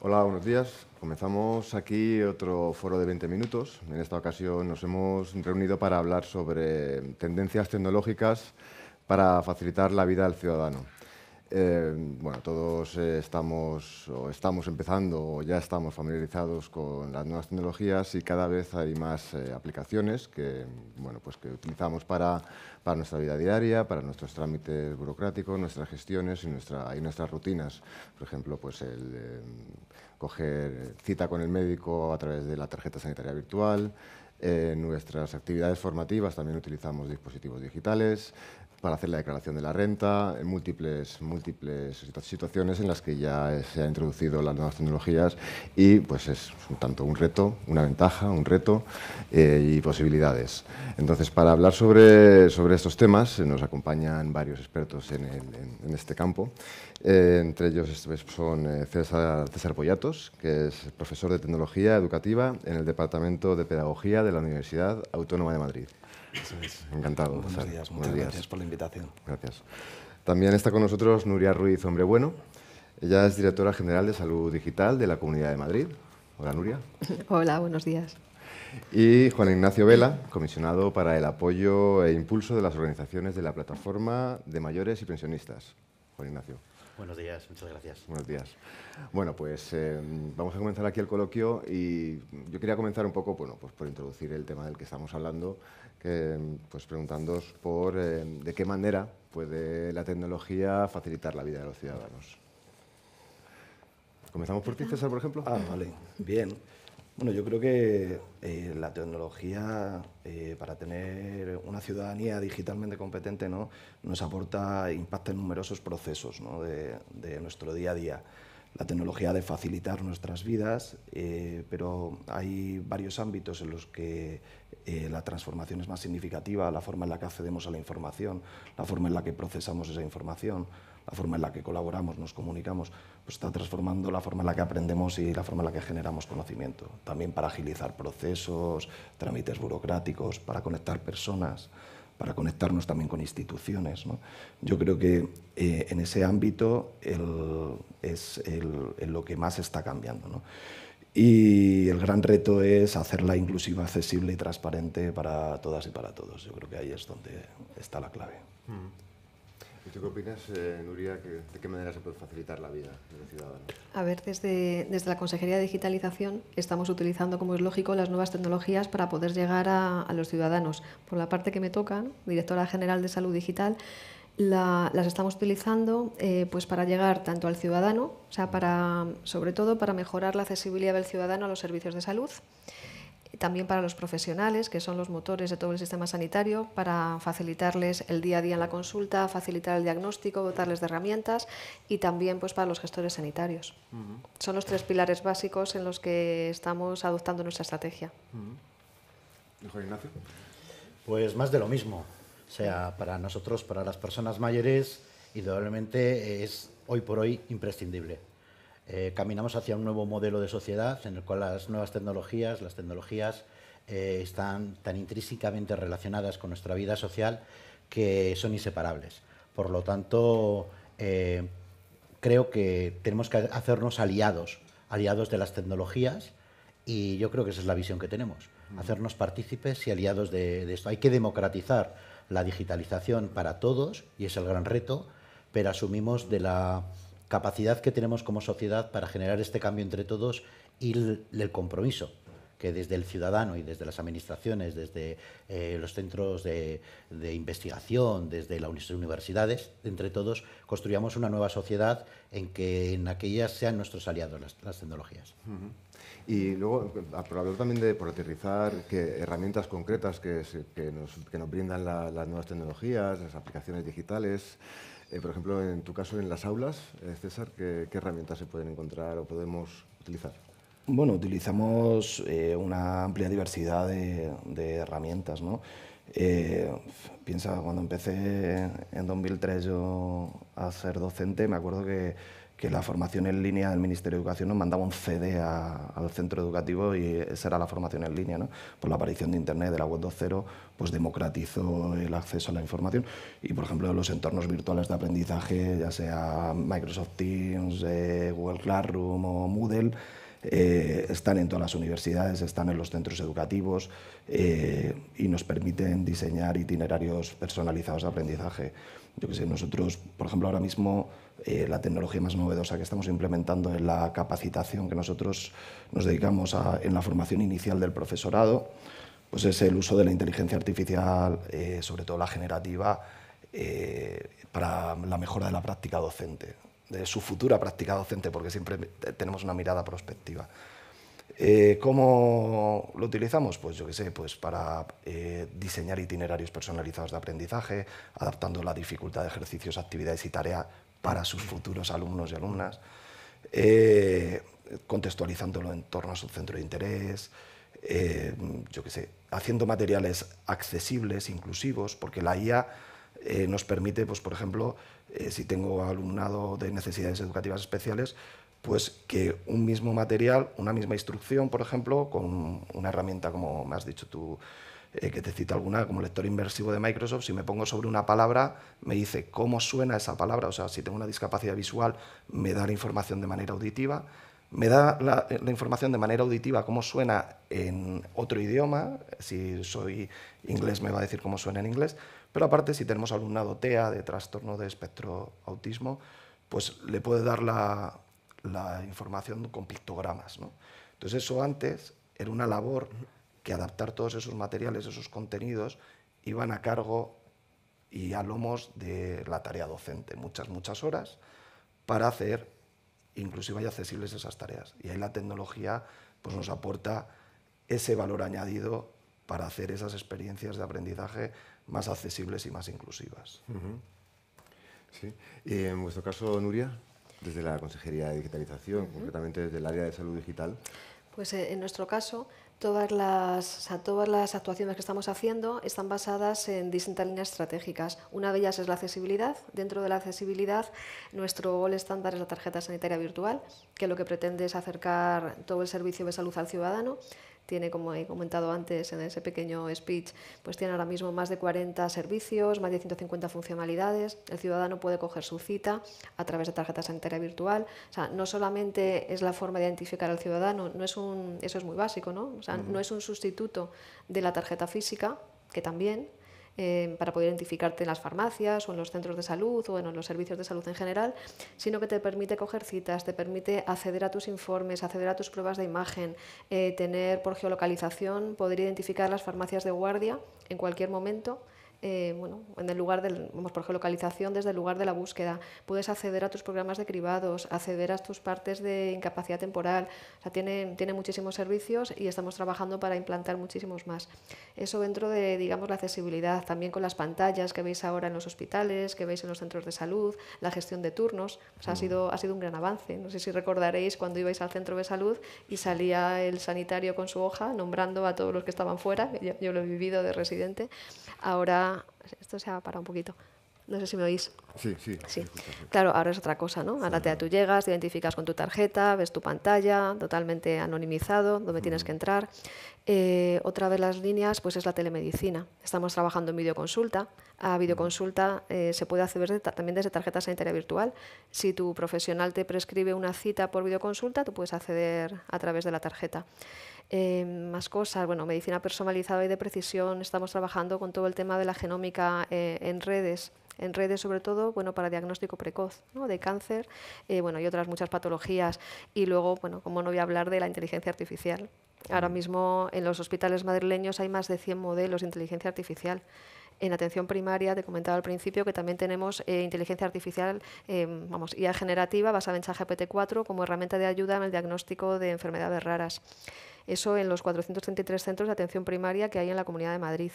Hola, buenos días. Comenzamos aquí otro foro de 20 minutos. En esta ocasión nos hemos reunido para hablar sobre tendencias tecnológicas para facilitar la vida del ciudadano. Eh, bueno, todos eh, estamos, o estamos empezando o ya estamos familiarizados con las nuevas tecnologías y cada vez hay más eh, aplicaciones que, bueno, pues que utilizamos para, para, nuestra vida diaria, para nuestros trámites burocráticos, nuestras gestiones y, nuestra, y nuestras rutinas. Por ejemplo, pues el coger cita con el médico a través de la tarjeta sanitaria virtual, en nuestras actividades formativas también utilizamos dispositivos digitales, para hacer la declaración de la renta, en múltiples, múltiples situaciones en las que ya se han introducido las nuevas tecnologías y pues es tanto un reto, una ventaja, un reto eh, y posibilidades. Entonces, para hablar sobre, sobre estos temas nos acompañan varios expertos en, este campo. Eh, entre ellos son eh, César, César Pollatos, que es profesor de Tecnología Educativa en el Departamento de Pedagogía de la Universidad Autónoma de Madrid. Encantado. Buenos días, muchas gracias por la invitación. Gracias. También está con nosotros Nuria Ruiz Hombre Bueno. Ella es directora general de Salud Digital de la Comunidad de Madrid. Hola, Nuria. Hola, buenos días. Y Juan Ignacio Vela, comisionado para el apoyo e impulso de las organizaciones de la plataforma de mayores y pensionistas. Juan Ignacio. Buenos días, muchas gracias. Buenos días. Bueno, pues eh, vamos a comenzar aquí el coloquio y yo quería comenzar un poco, bueno, pues por introducir el tema del que estamos hablando, que, pues preguntándoos por eh, de qué manera puede la tecnología facilitar la vida de los ciudadanos. ¿Comenzamos por ti, César, por ejemplo? Ah, vale, bien. Bueno, yo creo que eh, la tecnología eh, para tener una ciudadanía digitalmente competente ¿no? nos aporta, impacta en numerosos procesos ¿no? de, de, nuestro día a día. La tecnología ha de facilitar nuestras vidas, eh, pero hay varios ámbitos en los que la transformación es más significativa, la forma en la que accedemos a la información, la forma en la que procesamos esa información, la forma en la que colaboramos, nos comunicamos, pues está transformando la forma en la que aprendemos y la forma en la que generamos conocimiento. También para agilizar procesos, trámites burocráticos, para conectar personas, para conectarnos también con instituciones. Yo creo que eh, en ese ámbito es lo que más está cambiando. Y el gran reto es hacerla inclusiva, accesible y transparente para todas y para todos. Yo creo que ahí es donde está la clave. Mm. ¿Y tú qué opinas, eh, Nuria, de qué manera se puede facilitar la vida del ciudadano? A ver, desde, desde la Consejería de Digitalización estamos utilizando, como es lógico, las nuevas tecnologías para poder llegar a, los ciudadanos. Por la parte que me toca, Directora General de Salud Digital, las estamos utilizando eh, pues para llegar tanto al ciudadano, o sea, para, sobre todo para mejorar la accesibilidad del ciudadano a los servicios de salud, también para los profesionales, que son los motores de todo el sistema sanitario, para facilitarles el día a día en la consulta, facilitar el diagnóstico, dotarles de herramientas y también pues, para los gestores sanitarios. Son los tres pilares básicos en los que estamos adoptando nuestra estrategia. Uh Ignacio? Pues más de lo mismo. O sea, para nosotros, para las personas mayores, indudablemente es hoy por hoy imprescindible. Eh, caminamos hacia un nuevo modelo de sociedad en el cual las nuevas tecnologías, las tecnologías eh, están tan intrínsecamente relacionadas con nuestra vida social que son inseparables. Por lo tanto, eh, creo que tenemos que hacernos aliados, aliados de las tecnologías y yo creo que esa es la visión que tenemos, hacernos partícipes y aliados de, de esto. Hay que democratizar la digitalización para todos y es el gran reto, pero asumimos de la capacidad que tenemos como sociedad para generar este cambio entre todos y el, compromiso que desde el ciudadano y desde las administraciones, desde eh, los centros de, investigación, desde las universidades, entre todos, construyamos una nueva sociedad en que en aquellas sean nuestros aliados las, tecnologías. Y luego, hablar también de, por aterrizar, que herramientas concretas que, nos, brindan las nuevas tecnologías, las aplicaciones digitales, eh, por ejemplo, en tu caso, en las aulas, eh, César, ¿qué, herramientas se pueden encontrar o podemos utilizar? Bueno, utilizamos eh, una amplia diversidad de, herramientas, ¿no? piensa, cuando empecé en 2003 yo a ser docente, me acuerdo que, que la formación en línea del Ministerio de Educación nos mandaba un CD al centro educativo y esa era la formación en línea. ¿no? Por la aparición de Internet, de la web 2.0, pues democratizó el acceso a la información. Y, por ejemplo, los entornos virtuales de aprendizaje, ya sea Microsoft Teams, eh, Google Classroom o Moodle, eh, están en todas las universidades, están en los centros educativos eh, y nos permiten diseñar itinerarios personalizados de aprendizaje. Yo que sé, nosotros, por ejemplo, ahora mismo eh, la tecnología más novedosa que estamos implementando en la capacitación que nosotros nos dedicamos a, en la formación inicial del profesorado, pues es el uso de la inteligencia artificial, eh, sobre todo la generativa, eh, para la mejora de la práctica docente, de su futura práctica docente, porque siempre tenemos una mirada prospectiva. ¿Cómo lo utilizamos? Pues yo qué sé, pues para diseñar itinerarios personalizados de aprendizaje, adaptando la dificultad de ejercicios, actividades y tareas para sus futuros alumnos y alumnas, eh, contextualizándolo en torno a su centro de interés, eh, yo qué sé, haciendo materiales accesibles, inclusivos, porque la IA eh, nos permite, pues, por ejemplo, si tengo alumnado de necesidades educativas especiales, pues que un mismo material, una misma instrucción, por ejemplo, con una herramienta como me has dicho tú, eh, que te cita alguna, como lector inversivo de Microsoft, si me pongo sobre una palabra, me dice cómo suena esa palabra, o sea, si tengo una discapacidad visual, me da la información de manera auditiva, me da la, información de manera auditiva cómo suena en otro idioma, si soy inglés me va a decir cómo suena en inglés, pero aparte si tenemos alumnado TEA de trastorno de espectro autismo, pues le puede dar la, la información con pictogramas. ¿no? Entonces eso antes era una labor que adaptar todos esos materiales, esos contenidos, iban a cargo y a lomos de la tarea docente, muchas, muchas horas, para hacer inclusive y accesibles esas tareas. Y ahí la tecnología pues, nos aporta ese valor añadido para hacer esas experiencias de aprendizaje más accesibles y más inclusivas. Sí. Y en vuestro caso, Nuria, desde la Consejería de Digitalización, concretamente desde el área de salud digital. Pues eh, en nuestro caso, Todas las, todas las actuaciones que estamos haciendo están basadas en distintas líneas estratégicas. Una de ellas es la accesibilidad. Dentro de la accesibilidad, nuestro gol estándar es la tarjeta sanitaria virtual, que lo que pretende es acercar todo el servicio de salud al ciudadano tiene, como he comentado antes en ese pequeño speech, pues tiene ahora mismo más de 40 servicios, más de 150 funcionalidades. El ciudadano puede coger su cita a través de tarjeta sanitaria virtual. O sea, no solamente es la forma de identificar al ciudadano, no es un, eso es muy básico, ¿no? O sea, no es un sustituto de la tarjeta física, que también, eh, para poder identificarte en las farmacias o en los centros de salud o en los servicios de salud en general, sino que te permite coger citas, te permite acceder a tus informes, acceder a tus pruebas de imagen, eh, tener por geolocalización, poder identificar las farmacias de guardia en cualquier momento eh, bueno, en el lugar del, vamos, por geolocalización desde el lugar de la búsqueda. Puedes acceder a tus programas de cribados, acceder a tus partes de incapacidad temporal. O sea, tiene, tiene muchísimos servicios y estamos trabajando para implantar muchísimos más. Eso dentro de, digamos, la accesibilidad, también con las pantallas que veis ahora en los hospitales, que veis en los centros de salud, la gestión de turnos. O sea, ha, sido, ha sido un gran avance. No sé si recordaréis cuando ibais al centro de salud y salía el sanitario con su hoja nombrando a todos los que estaban fuera, yo, yo lo he vivido de residente. Ahora esto se ha parado un poquito. No sé si me oís. Sí, sí. sí. Claro, ahora es otra cosa, ¿no? Ahora te, tú llegas, te identificas con tu tarjeta, ves tu pantalla, totalmente anonimizado, donde tienes que entrar. Eh, otra de las líneas pues es la telemedicina. Estamos trabajando en videoconsulta. A videoconsulta eh, se puede acceder también desde tarjeta sanitaria virtual. Si tu profesional te prescribe una cita por videoconsulta, tú puedes acceder a través de la tarjeta. Eh, más cosas, bueno, medicina personalizada y de precisión, estamos trabajando con todo el tema de la genómica eh, en redes, en redes sobre todo, bueno, para diagnóstico precoz ¿no? de cáncer, eh, bueno, y otras muchas patologías. Y luego, bueno, como no voy a hablar de la inteligencia artificial. Ahora mismo en los hospitales madrileños hay más de 100 modelos de inteligencia artificial. En atención primaria, te comentaba al principio que también tenemos inteligencia artificial, vamos, IA generativa basada en ChatGPT-4 como herramienta de ayuda en el diagnóstico de enfermedades raras. Eso en los 433 centros de atención primaria que hay en la Comunidad de Madrid.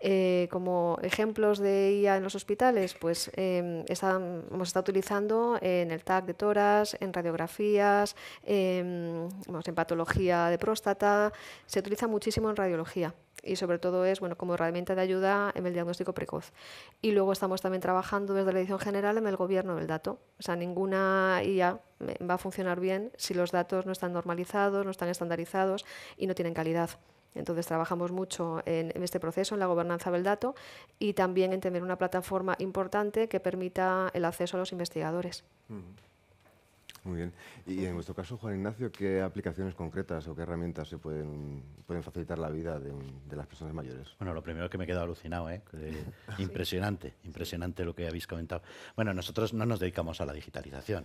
Eh, como ejemplos de IA en los hospitales, pues eh, hemos estado utilizando en el TAC de toras, en radiografías, en patología de próstata, se utiliza muchísimo en radiología y sobre todo es bueno, como herramienta de ayuda en el diagnóstico precoz. Y luego estamos también trabajando desde la edición general en el gobierno del dato. O sea, ninguna IA va a funcionar bien si los datos no están normalizados, no están estandarizados y no tienen calidad. Entonces trabajamos mucho en, este proceso, en la gobernanza del dato y también en tener una plataforma importante que permita el acceso a los investigadores. Muy bien. Y en vuestro caso, Juan Ignacio, ¿qué aplicaciones concretas o qué herramientas se pueden, pueden facilitar la vida de, las personas mayores? Bueno, lo primero que me he quedado alucinado, ¿eh? impresionante, impresionante lo que habéis comentado. Bueno, nosotros no nos dedicamos a la digitalización.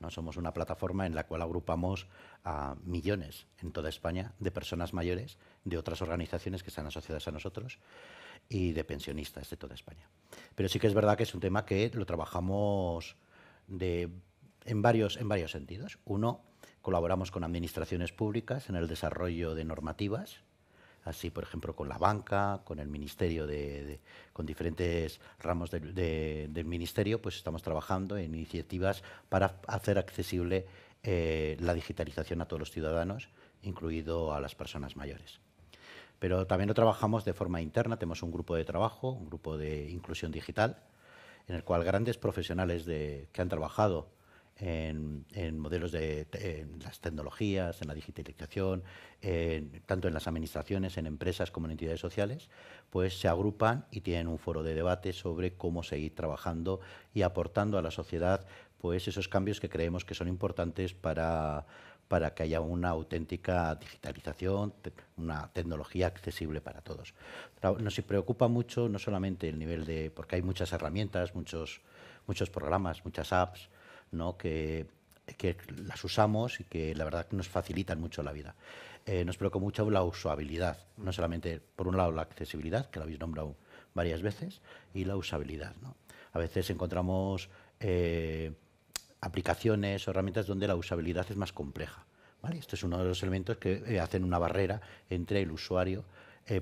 ¿No? Somos una plataforma en la cual agrupamos a millones en toda España de personas mayores de otras organizaciones que están asociadas a nosotros y de pensionistas de toda España. Pero sí que es verdad que es un tema que lo trabajamos en varios, en varios sentidos. Uno, colaboramos con administraciones públicas en el desarrollo de normativas, así por ejemplo con la banca, con el ministerio, de, con diferentes ramos del ministerio, pues estamos trabajando en iniciativas para hacer accesible eh, la digitalización a todos los ciudadanos, incluido a las personas mayores. Pero también lo trabajamos de forma interna, tenemos un grupo de trabajo, un grupo de inclusión digital, en el cual grandes profesionales que han trabajado en, modelos de las tecnologías, en la digitalización, tanto en las administraciones, en empresas como en entidades sociales, pues se agrupan y tienen un foro de debate sobre cómo seguir trabajando y aportando a la sociedad pues esos cambios que creemos que son importantes para, para que haya una auténtica digitalización, una tecnología accesible para todos. Nos preocupa mucho no solamente el nivel de, porque hay muchas herramientas, muchos, muchos programas, muchas apps, ¿no? que, que las usamos y que la verdad nos facilitan mucho la vida. Eh, nos preocupa mucho la usabilidad, no solamente, por un lado, la accesibilidad, que lo habéis nombrado varias veces, y la usabilidad. ¿no? A veces encontramos eh, aplicaciones o herramientas donde la usabilidad es más compleja. ¿vale? Este es uno de los elementos que eh, hacen una barrera entre el usuario,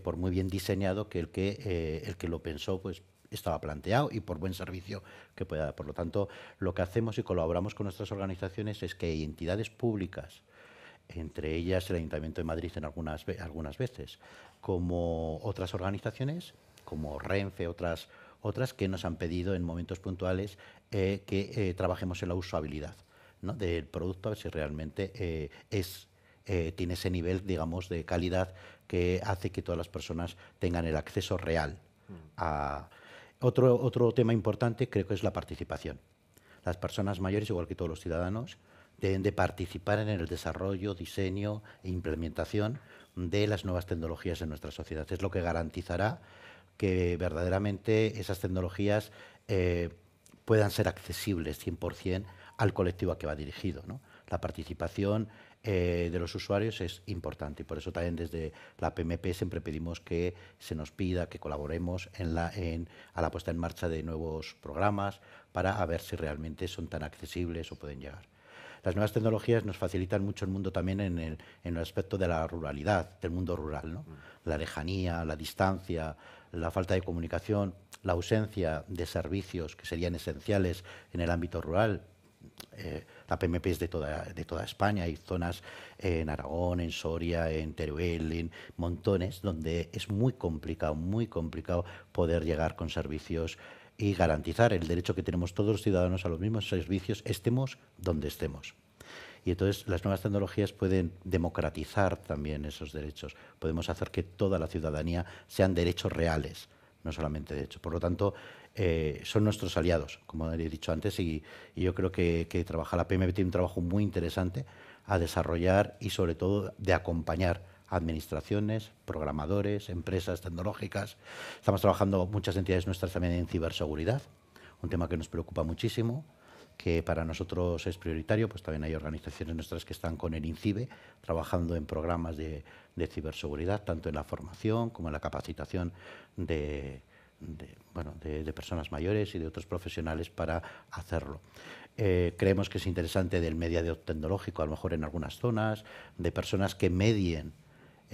por muy bien diseñado, que el que, el que lo pensó pues, estaba planteado y por buen servicio que pueda dar. Por lo tanto, lo que hacemos y colaboramos con nuestras organizaciones es que hay entidades públicas, entre ellas el Ayuntamiento de Madrid en algunas, algunas veces, como otras organizaciones, como Renfe, otras, otras que nos han pedido en momentos puntuales eh, que eh, trabajemos en la usabilidad del producto, a ver si realmente eh, es tiene ese nivel, digamos, de calidad que hace que todas las personas tengan el acceso real a, otro, otro tema importante creo que es la participación. Las personas mayores, igual que todos los ciudadanos, deben de participar en el desarrollo, diseño e implementación de las nuevas tecnologías en nuestra sociedad. Es lo que garantizará que verdaderamente esas tecnologías eh, puedan ser accesibles 100% al colectivo a que va dirigido. La participación eh, de los usuarios es importante y por eso también desde la PMP siempre pedimos que se nos pida que colaboremos en la, en, a la puesta en marcha de nuevos programas para ver si realmente son tan accesibles o pueden llegar. Las nuevas tecnologías nos facilitan mucho el mundo también en el, en el aspecto de la ruralidad, del mundo rural, ¿no? Mm. la lejanía, la distancia, la falta de comunicación, la ausencia de servicios que serían esenciales en el ámbito rural, eh, la PMP es de toda, de toda España, hay zonas en Aragón, en Soria, en Teruel, en montones, donde es muy complicado, muy complicado poder llegar con servicios y garantizar el derecho que tenemos todos los ciudadanos a los mismos servicios, estemos donde estemos. Y entonces las nuevas tecnologías pueden democratizar también esos derechos. Podemos hacer que toda la ciudadanía sean derechos reales, no solamente derechos. Por lo tanto, eh, son nuestros aliados, como he dicho antes, y, yo creo que, que trabaja la PMB tiene un trabajo muy interesante a desarrollar y sobre todo de acompañar administraciones, programadores, empresas tecnológicas. Estamos trabajando muchas entidades nuestras también en ciberseguridad, un tema que nos preocupa muchísimo, que para nosotros es prioritario, pues también hay organizaciones nuestras que están con el INCIBE trabajando en programas de ciberseguridad, tanto en la formación como en la capacitación de, bueno, de, personas mayores y de otros profesionales para hacerlo. Eh, creemos que es interesante del mediado tecnológico, a lo mejor en algunas zonas, de personas que medien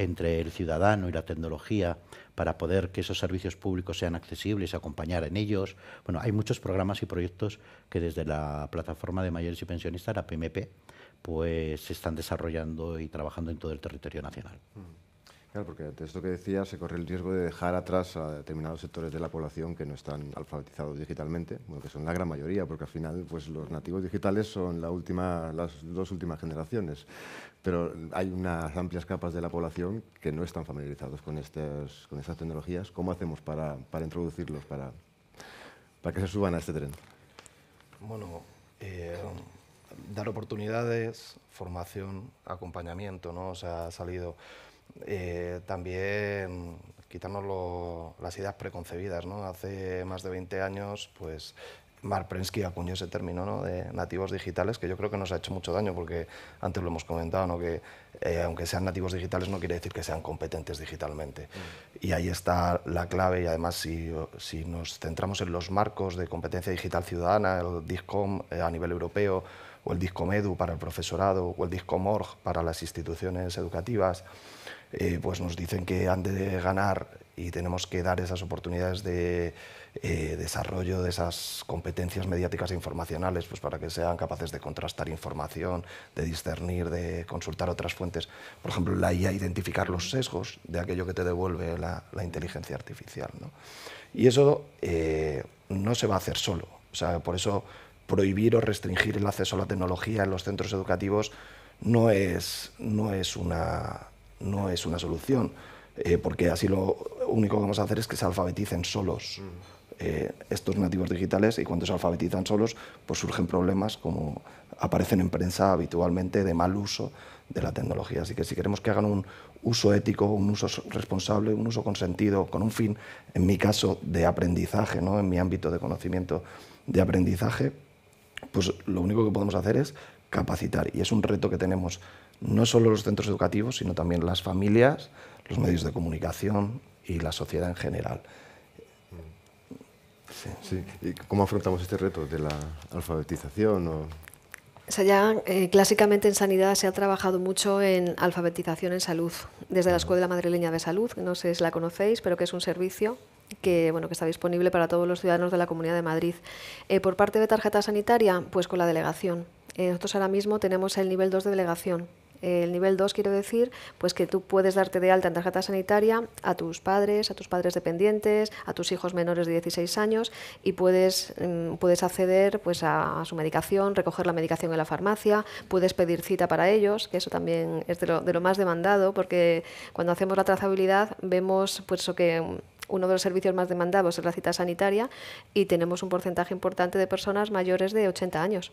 entre el ciudadano y la tecnología para poder que esos servicios públicos sean accesibles, acompañar en ellos. Bueno, hay muchos programas y proyectos que desde la plataforma de mayores y pensionistas, la PMP, pues se están desarrollando y trabajando en todo el territorio nacional. Mm. Claro, porque de esto que decía se corre el riesgo de dejar atrás a determinados sectores de la población que no están alfabetizados digitalmente, bueno, que son la gran mayoría, porque al final pues, los nativos digitales son las dos últimas generaciones, pero hay unas amplias capas de la población que no están familiarizados con, estas, con estas tecnologías. ¿Cómo hacemos para, para introducirlos, para, para que se suban a este tren? Bueno, eh, dar oportunidades, formación, acompañamiento, ¿no? O sea, ha salido eh, también quitarnos las ideas preconcebidas, ¿no? Hace más de 20 años, pues Mark Prensky acuñó ese término ¿no? de nativos digitales que yo creo que nos ha hecho mucho daño porque antes lo hemos comentado, ¿no? que eh, aunque sean nativos digitales no quiere decir que sean competentes digitalmente. Mm. Y ahí está la clave y además si, si, nos centramos en los marcos de competencia digital ciudadana, el DISCOM eh, a nivel europeo o el DISCOMEDU para el profesorado o el DISCOMORG para las instituciones educativas, eh, pues nos dicen que han de ganar y tenemos que dar esas oportunidades de eh, desarrollo de esas competencias mediáticas e informacionales pues para que sean capaces de contrastar información, de discernir, de consultar otras fuentes. Por ejemplo, la IA, identificar los sesgos de aquello que te devuelve la, inteligencia artificial. Y eso eh, no se va a hacer solo. O sea, por eso prohibir o restringir el acceso a la tecnología en los centros educativos no es, no es una no es una solución, eh, porque así lo único que vamos a hacer es que se alfabeticen solos mm. eh, estos nativos digitales y cuando se alfabetizan solos, pues surgen problemas como aparecen en prensa habitualmente de mal uso de la tecnología. Así que si queremos que hagan un uso ético, un uso responsable, un uso consentido, con un fin, en mi caso, de aprendizaje, ¿no? en mi ámbito de conocimiento de aprendizaje, pues lo único que podemos hacer es capacitar. Y es un reto que tenemos no solo los centros educativos, sino también las familias, los medios de comunicación y la sociedad en general. Sí. ¿Y cómo afrontamos este reto de la alfabetización? O... ya eh, clásicamente en sanidad se ha trabajado mucho en alfabetización en salud, desde la Escuela Madrileña de Salud, no sé si la conocéis, pero que es un servicio que, bueno, que está disponible para todos los ciudadanos de la Comunidad de Madrid. Eh, por parte de tarjeta sanitaria, pues con la delegación. Eh, nosotros ahora mismo tenemos el nivel 2 de delegación, el nivel 2 quiero decir pues que tú puedes darte de alta en tarjeta sanitaria a tus padres, a tus padres dependientes, a tus hijos menores de 16 años y puedes, mm, puedes acceder pues a, su medicación, recoger la medicación en la farmacia, puedes pedir cita para ellos, que eso también es de lo, de lo más demandado porque cuando hacemos la trazabilidad vemos pues que uno de los servicios más demandados es la cita sanitaria y tenemos un porcentaje importante de personas mayores de 80 años.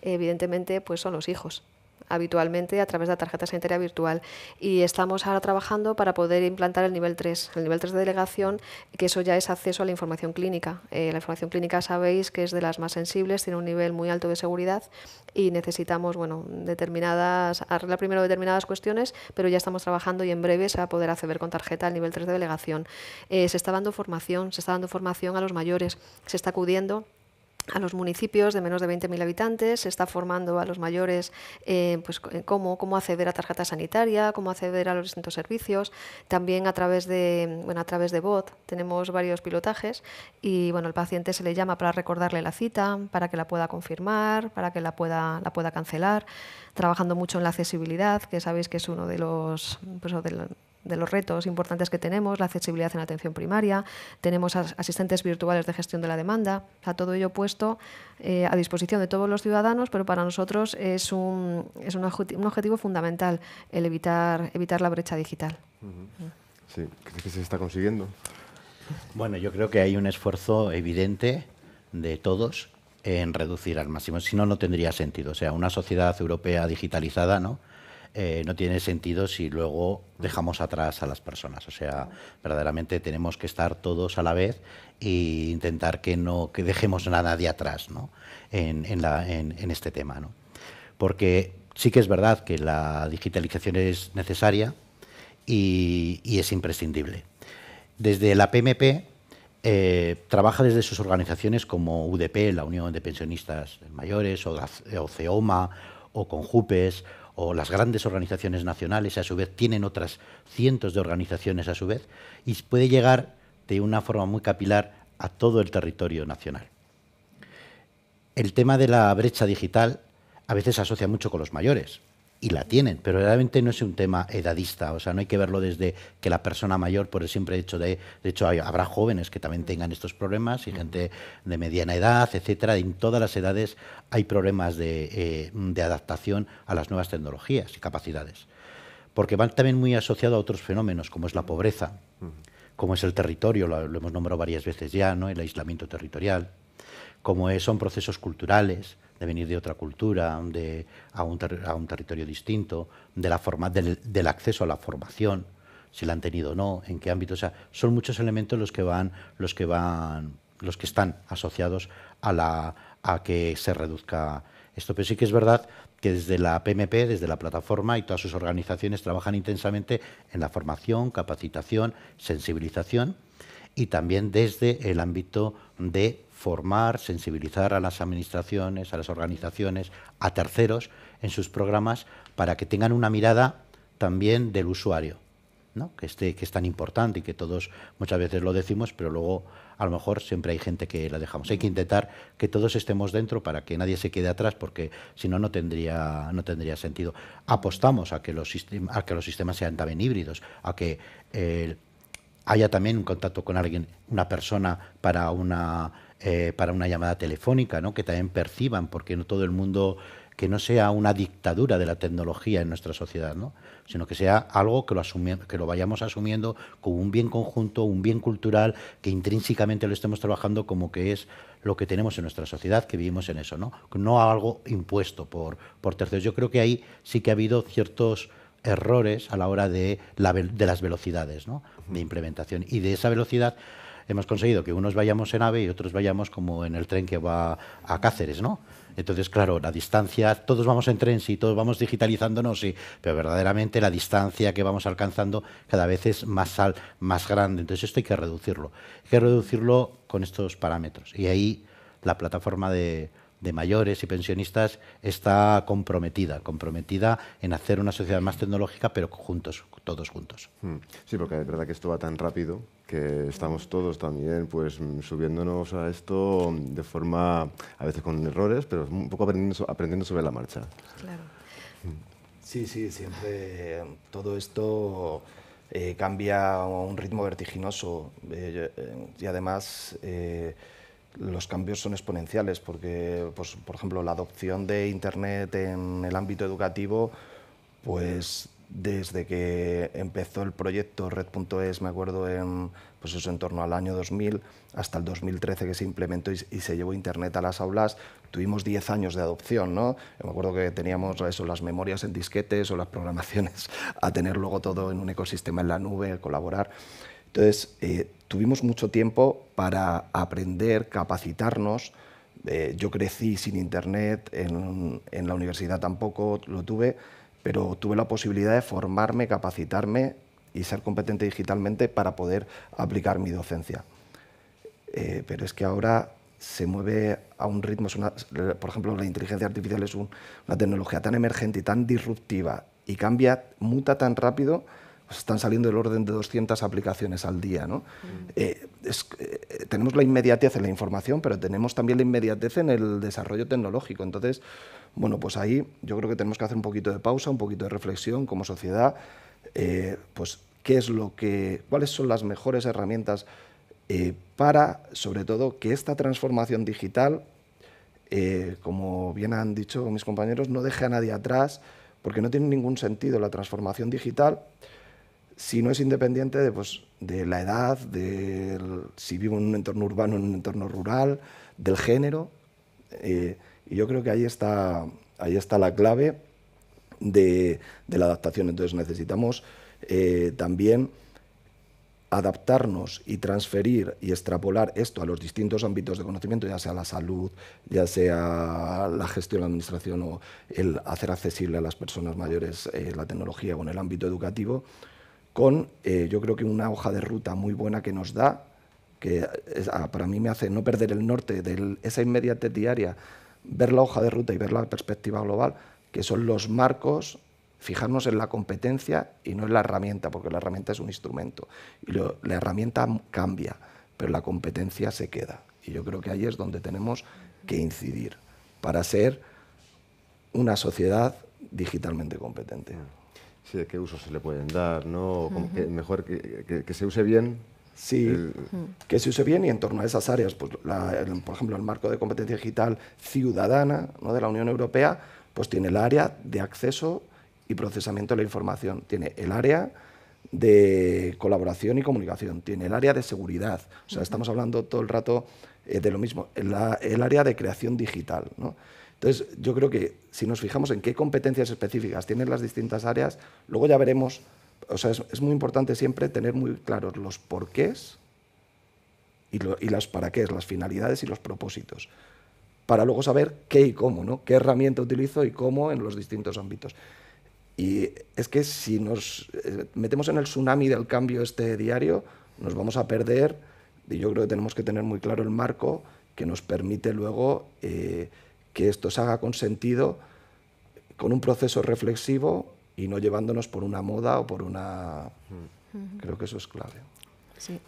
Evidentemente, pues son los hijos habitualmente a través de la tarjeta sanitaria virtual. Y estamos ahora trabajando para poder implantar el nivel 3, el nivel 3 de delegación, que eso ya es acceso a la información clínica. Eh, la información clínica sabéis que es de las más sensibles, tiene un nivel muy alto de seguridad y necesitamos, bueno, determinadas, arreglar primero determinadas cuestiones, pero ya estamos trabajando y en breve se va a poder acceder con tarjeta al nivel 3 de delegación. Eh, se está dando formación, se está dando formación a los mayores, se está acudiendo a los municipios de menos de 20.000 habitantes, se está formando a los mayores eh, pues, cómo, cómo acceder a tarjeta sanitaria, cómo acceder a los distintos servicios, también a través de, bueno, a través de bot tenemos varios pilotajes y bueno, el paciente se le llama para recordarle la cita, para que la pueda confirmar, para que la pueda, la pueda cancelar, trabajando mucho en la accesibilidad, que sabéis que es uno de los, pues, de, de los retos importantes que tenemos, la accesibilidad en atención primaria, tenemos asistentes virtuales de gestión de la demanda, o todo ello puesto eh, a disposición de todos los ciudadanos, pero para nosotros es un, es un, objetivo fundamental el evitar, evitar la brecha digital. Sí, ¿qué se está consiguiendo? Bueno, yo creo que hay un esfuerzo evidente de todos en reducir al máximo, si no, no tendría sentido. O sea, una sociedad europea digitalizada, ¿no? Eh, no tiene sentido si luego dejamos atrás a las personas. O sea, verdaderamente tenemos que estar todos a la vez e intentar que no que dejemos a nadie atrás ¿no? en, este tema. ¿no? Porque sí que es verdad que la digitalización es necesaria y, es imprescindible. Desde la PMP eh, trabaja desde sus organizaciones como UDP, la Unión de Pensionistas Mayores, o, o CEOMA, o CONJUPES, o las grandes organizaciones nacionales, a su vez tienen otras cientos de organizaciones a su vez, y puede llegar de una forma muy capilar a todo el territorio nacional. El tema de la brecha digital a veces se asocia mucho con los mayores, y la tienen, pero realmente no es un tema edadista, o sea, no hay que verlo desde que la persona mayor, por el simple hecho de, de hecho, habrá jóvenes que también tengan estos problemas y gente de mediana edad, etcétera, en todas las edades hay problemas de, eh, de adaptación a las nuevas tecnologías y capacidades, porque van también muy asociados a otros fenómenos, como es la pobreza, como es el territorio, lo, hemos nombrado varias veces ya, ¿no? el aislamiento territorial, como es, son procesos culturales, de venir de otra cultura, de, a, un a, un territorio distinto, de la forma, del, del, acceso a la formación, si la han tenido o no, en qué ámbito. O sea, son muchos elementos los que van, los que van, los que están asociados a, la, a que se reduzca esto. Pero sí que es verdad que desde la PMP, desde la plataforma y todas sus organizaciones trabajan intensamente en la formación, capacitación, sensibilización y también desde el ámbito de formar, sensibilizar a las administraciones, a las organizaciones, a terceros en sus programas para que tengan una mirada también del usuario, ¿no? que, este, que es tan importante y que todos muchas veces lo decimos, pero luego a lo mejor siempre hay gente que la dejamos. Hay que intentar que todos estemos dentro para que nadie se quede atrás, porque si no, no tendría, no tendría sentido. Apostamos a que, los a que los sistemas sean también híbridos, a que eh, haya también un contacto con alguien, una persona para una eh, para una llamada telefónica, ¿no? que también perciban, porque no todo el mundo, que no sea una dictadura de la tecnología en nuestra sociedad, ¿no? sino que sea algo que lo, que lo vayamos asumiendo como un bien conjunto, un bien cultural, que intrínsecamente lo estemos trabajando como que es lo que tenemos en nuestra sociedad, que vivimos en eso, no, no algo impuesto por, por terceros. Yo creo que ahí sí que ha habido ciertos errores a la hora de, la, de las velocidades ¿no? de implementación. Y de esa velocidad hemos conseguido que unos vayamos en AVE y otros vayamos como en el tren que va a Cáceres, ¿no? Entonces, claro, la distancia, todos vamos en tren, sí, todos vamos digitalizándonos, sí, pero verdaderamente la distancia que vamos alcanzando cada vez es más, más grande. Entonces, esto hay que reducirlo. Hay que reducirlo con estos parámetros. Y ahí la plataforma de, de mayores y pensionistas está comprometida, comprometida en hacer una sociedad más tecnológica, pero juntos, todos juntos. Hmm. Sí, porque es verdad que esto va tan rápido que estamos todos también pues subiéndonos a esto de forma, a veces con errores, pero un poco aprendiendo, aprendiendo sobre la marcha. Claro. Sí, sí, siempre todo esto eh, cambia a un ritmo vertiginoso eh, y además eh, los cambios son exponenciales porque, pues, por ejemplo, la adopción de Internet en el ámbito educativo, pues desde que empezó el proyecto Red.es, me acuerdo, en, pues eso, en torno al año 2000, hasta el 2013 que se implementó y, se llevó Internet a las aulas, tuvimos 10 años de adopción. ¿no? me acuerdo que teníamos eso, las memorias en disquetes o las programaciones a tener luego todo en un ecosistema en la nube, colaborar. Entonces, eh, tuvimos mucho tiempo para aprender, capacitarnos. Eh, yo crecí sin Internet, en, en la universidad tampoco lo tuve, pero tuve la posibilidad de formarme, capacitarme y ser competente digitalmente para poder aplicar mi docencia. Eh, pero es que ahora se mueve a un ritmo, por ejemplo, la inteligencia artificial es una tecnología tan emergente y tan disruptiva y cambia, muta tan rápido, pues están saliendo del orden de 200 aplicaciones al día. ¿no? Eh, eh, tenemos la inmediatez en la información, pero tenemos también la inmediatez en el desarrollo tecnológico. Entonces, bueno, pues ahí yo creo que tenemos que hacer un poquito de pausa, un poquito de reflexión como sociedad, eh, pues qué es lo que, cuáles son las mejores herramientas para, sobre todo, que esta transformación digital, como bien han dicho mis compañeros, no deje a nadie atrás, porque no tiene ningún sentido la transformación digital si no es independiente de, pues, de la edad, de si vivo en un entorno urbano, en un entorno rural, del género. Y yo creo que ahí está, ahí está la clave de, la adaptación. Entonces necesitamos eh, también adaptarnos y transferir y extrapolar esto a los distintos ámbitos de conocimiento, ya sea la salud, ya sea la gestión, la administración o el hacer accesible a las personas mayores eh, la tecnología o en el ámbito educativo, con eh, yo creo que una hoja de ruta muy buena que nos da, que para mí me hace no perder el norte de esa inmediatez diaria ver la hoja de ruta y ver la perspectiva global, que son los marcos, fijarnos en la competencia y no en la herramienta, porque la herramienta es un instrumento. Y la herramienta cambia, pero la competencia se queda. Y yo creo que ahí es donde tenemos que incidir para ser una sociedad digitalmente competente. Sí, qué usos se le pueden dar, ¿no? Como que mejor que, que, se use bien. Sí, que se use bien y en torno a esas áreas, pues por ejemplo, el marco de competencia digital ciudadana ¿no? de la Unión Europea, pues tiene el área de acceso y procesamiento de la información, tiene el área de colaboración y comunicación, tiene el área de seguridad, o sea, estamos hablando todo el rato eh, de lo mismo, el, el área de creación digital, ¿no? Entonces, yo creo que si nos fijamos en qué competencias específicas tienen las distintas áreas, luego ya veremos, o sea, es, muy importante siempre tener muy claros los porqués y, y las para qué, las finalidades y los propósitos, para luego saber qué y cómo, ¿no? qué herramienta utilizo y cómo en los distintos ámbitos. Y es que si nos eh, metemos en el tsunami del cambio este diario, nos vamos a perder, y yo creo que tenemos que tener muy claro el marco que nos permite luego... Eh, que esto se haga con sentido, con un proceso reflexivo y no llevándonos por una moda o por una... Creo que eso es clave. Sí,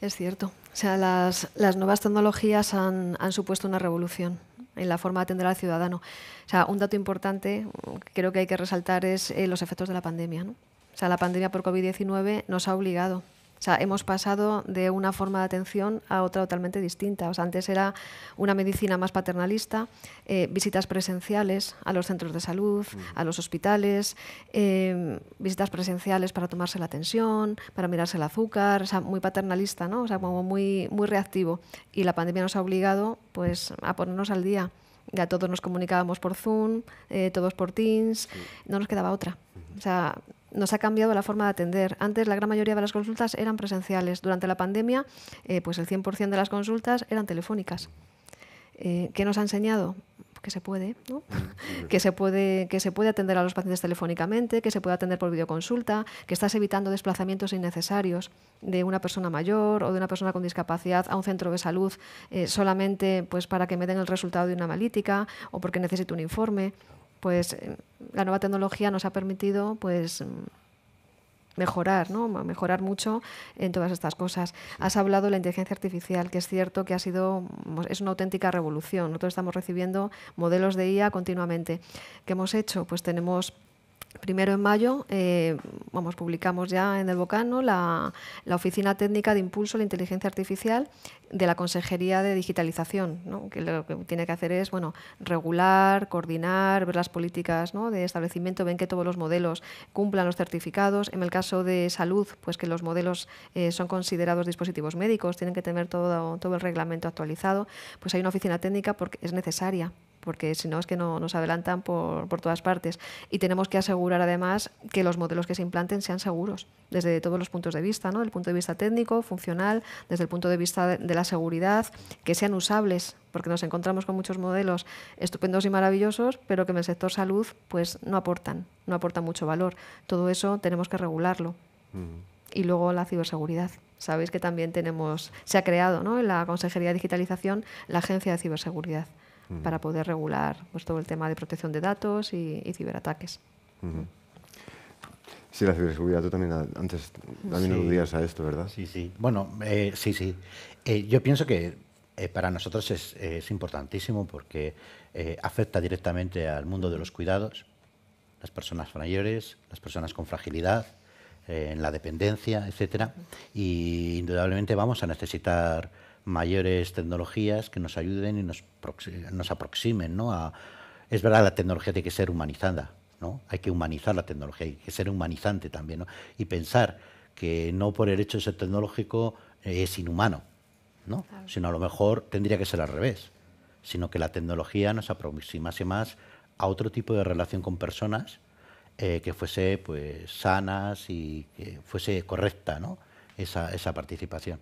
es cierto. O sea, las, las nuevas tecnologías han, han, supuesto una revolución en la forma de atender al ciudadano. O sea, un dato importante que creo que hay que resaltar es eh, los efectos de la pandemia. ¿no? O sea, la pandemia por COVID-19 nos ha obligado o sea, hemos pasado de una forma de atención a otra totalmente distinta. O sea, antes era una medicina más paternalista, eh, visitas presenciales a los centros de salud, a los hospitales, eh, visitas presenciales para tomarse la tensión, para mirarse el azúcar, o sea, muy paternalista, ¿no? O sea, como muy, muy reactivo. Y la pandemia nos ha obligado pues, a ponernos al día. Ya todos nos comunicábamos por Zoom, eh, todos por Teams, no nos quedaba otra. O sea, nos ha cambiado la forma de atender. Antes la gran mayoría de las consultas eran presenciales. Durante la pandemia, eh, pues el 100% de las consultas eran telefónicas. Eh, ¿Qué nos ha enseñado? Que se puede, ¿no? que, se puede, que se puede atender a los pacientes telefónicamente, que se puede atender por videoconsulta, que estás evitando desplazamientos innecesarios de una persona mayor o de una persona con discapacidad a un centro de salud eh, solamente pues, para que me den el resultado de una analítica o porque necesito un informe pues eh, la nueva tecnología nos ha permitido pues mejorar, ¿no? mejorar mucho en todas estas cosas. Has hablado de la inteligencia artificial, que es cierto que ha sido es una auténtica revolución. Nosotros estamos recibiendo modelos de IA continuamente. ¿Qué hemos hecho? Pues tenemos Primero en mayo, eh, vamos, publicamos ya en el Bocano la, Oficina Técnica de Impulso a la Inteligencia Artificial de la Consejería de Digitalización, que lo que tiene que hacer es bueno, regular, coordinar, ver las políticas de establecimiento, ven que todos los modelos cumplan los certificados. En el caso de salud, pues que los modelos eh, son considerados dispositivos médicos, tienen que tener todo, todo el reglamento actualizado. Pues hay una oficina técnica porque es necesaria porque si no es que no, nos adelantan por, por, todas partes. Y tenemos que asegurar además que los modelos que se implanten sean seguros, desde todos los puntos de vista, ¿no? desde el punto de vista técnico, funcional, desde el punto de vista de, la seguridad, que sean usables, porque nos encontramos con muchos modelos estupendos y maravillosos, pero que en el sector salud pues, no aportan, no aportan mucho valor. Todo eso tenemos que regularlo. Y luego la ciberseguridad. Sabéis que también tenemos, se ha creado ¿no? en la Consejería de Digitalización la Agencia de Ciberseguridad para poder regular pues, todo el tema de protección de datos y, ciberataques. Sí, la ciberseguridad, tú también antes también aludías a esto, ¿verdad? Sí, sí. Bueno, eh, sí, sí. Eh, yo pienso que eh, para nosotros es, es importantísimo porque afecta directamente al mundo de los cuidados, las personas mayores, las personas con fragilidad, en la dependencia, etcétera. Y indudablemente vamos a necesitar mayores tecnologías que nos ayuden y nos, nos aproximen. ¿no? A, es verdad, la tecnología tiene que ser humanizada, ¿no? hay que humanizar la tecnología, hay que ser humanizante también, ¿no? y pensar que no por el hecho de ser tecnológico eh, es inhumano, ¿no? sino a lo mejor tendría que ser al revés, sino que la tecnología nos aproximase más a otro tipo de relación con personas eh, que fuese pues sanas y que fuese correcta, ¿no? Esa, esa participación.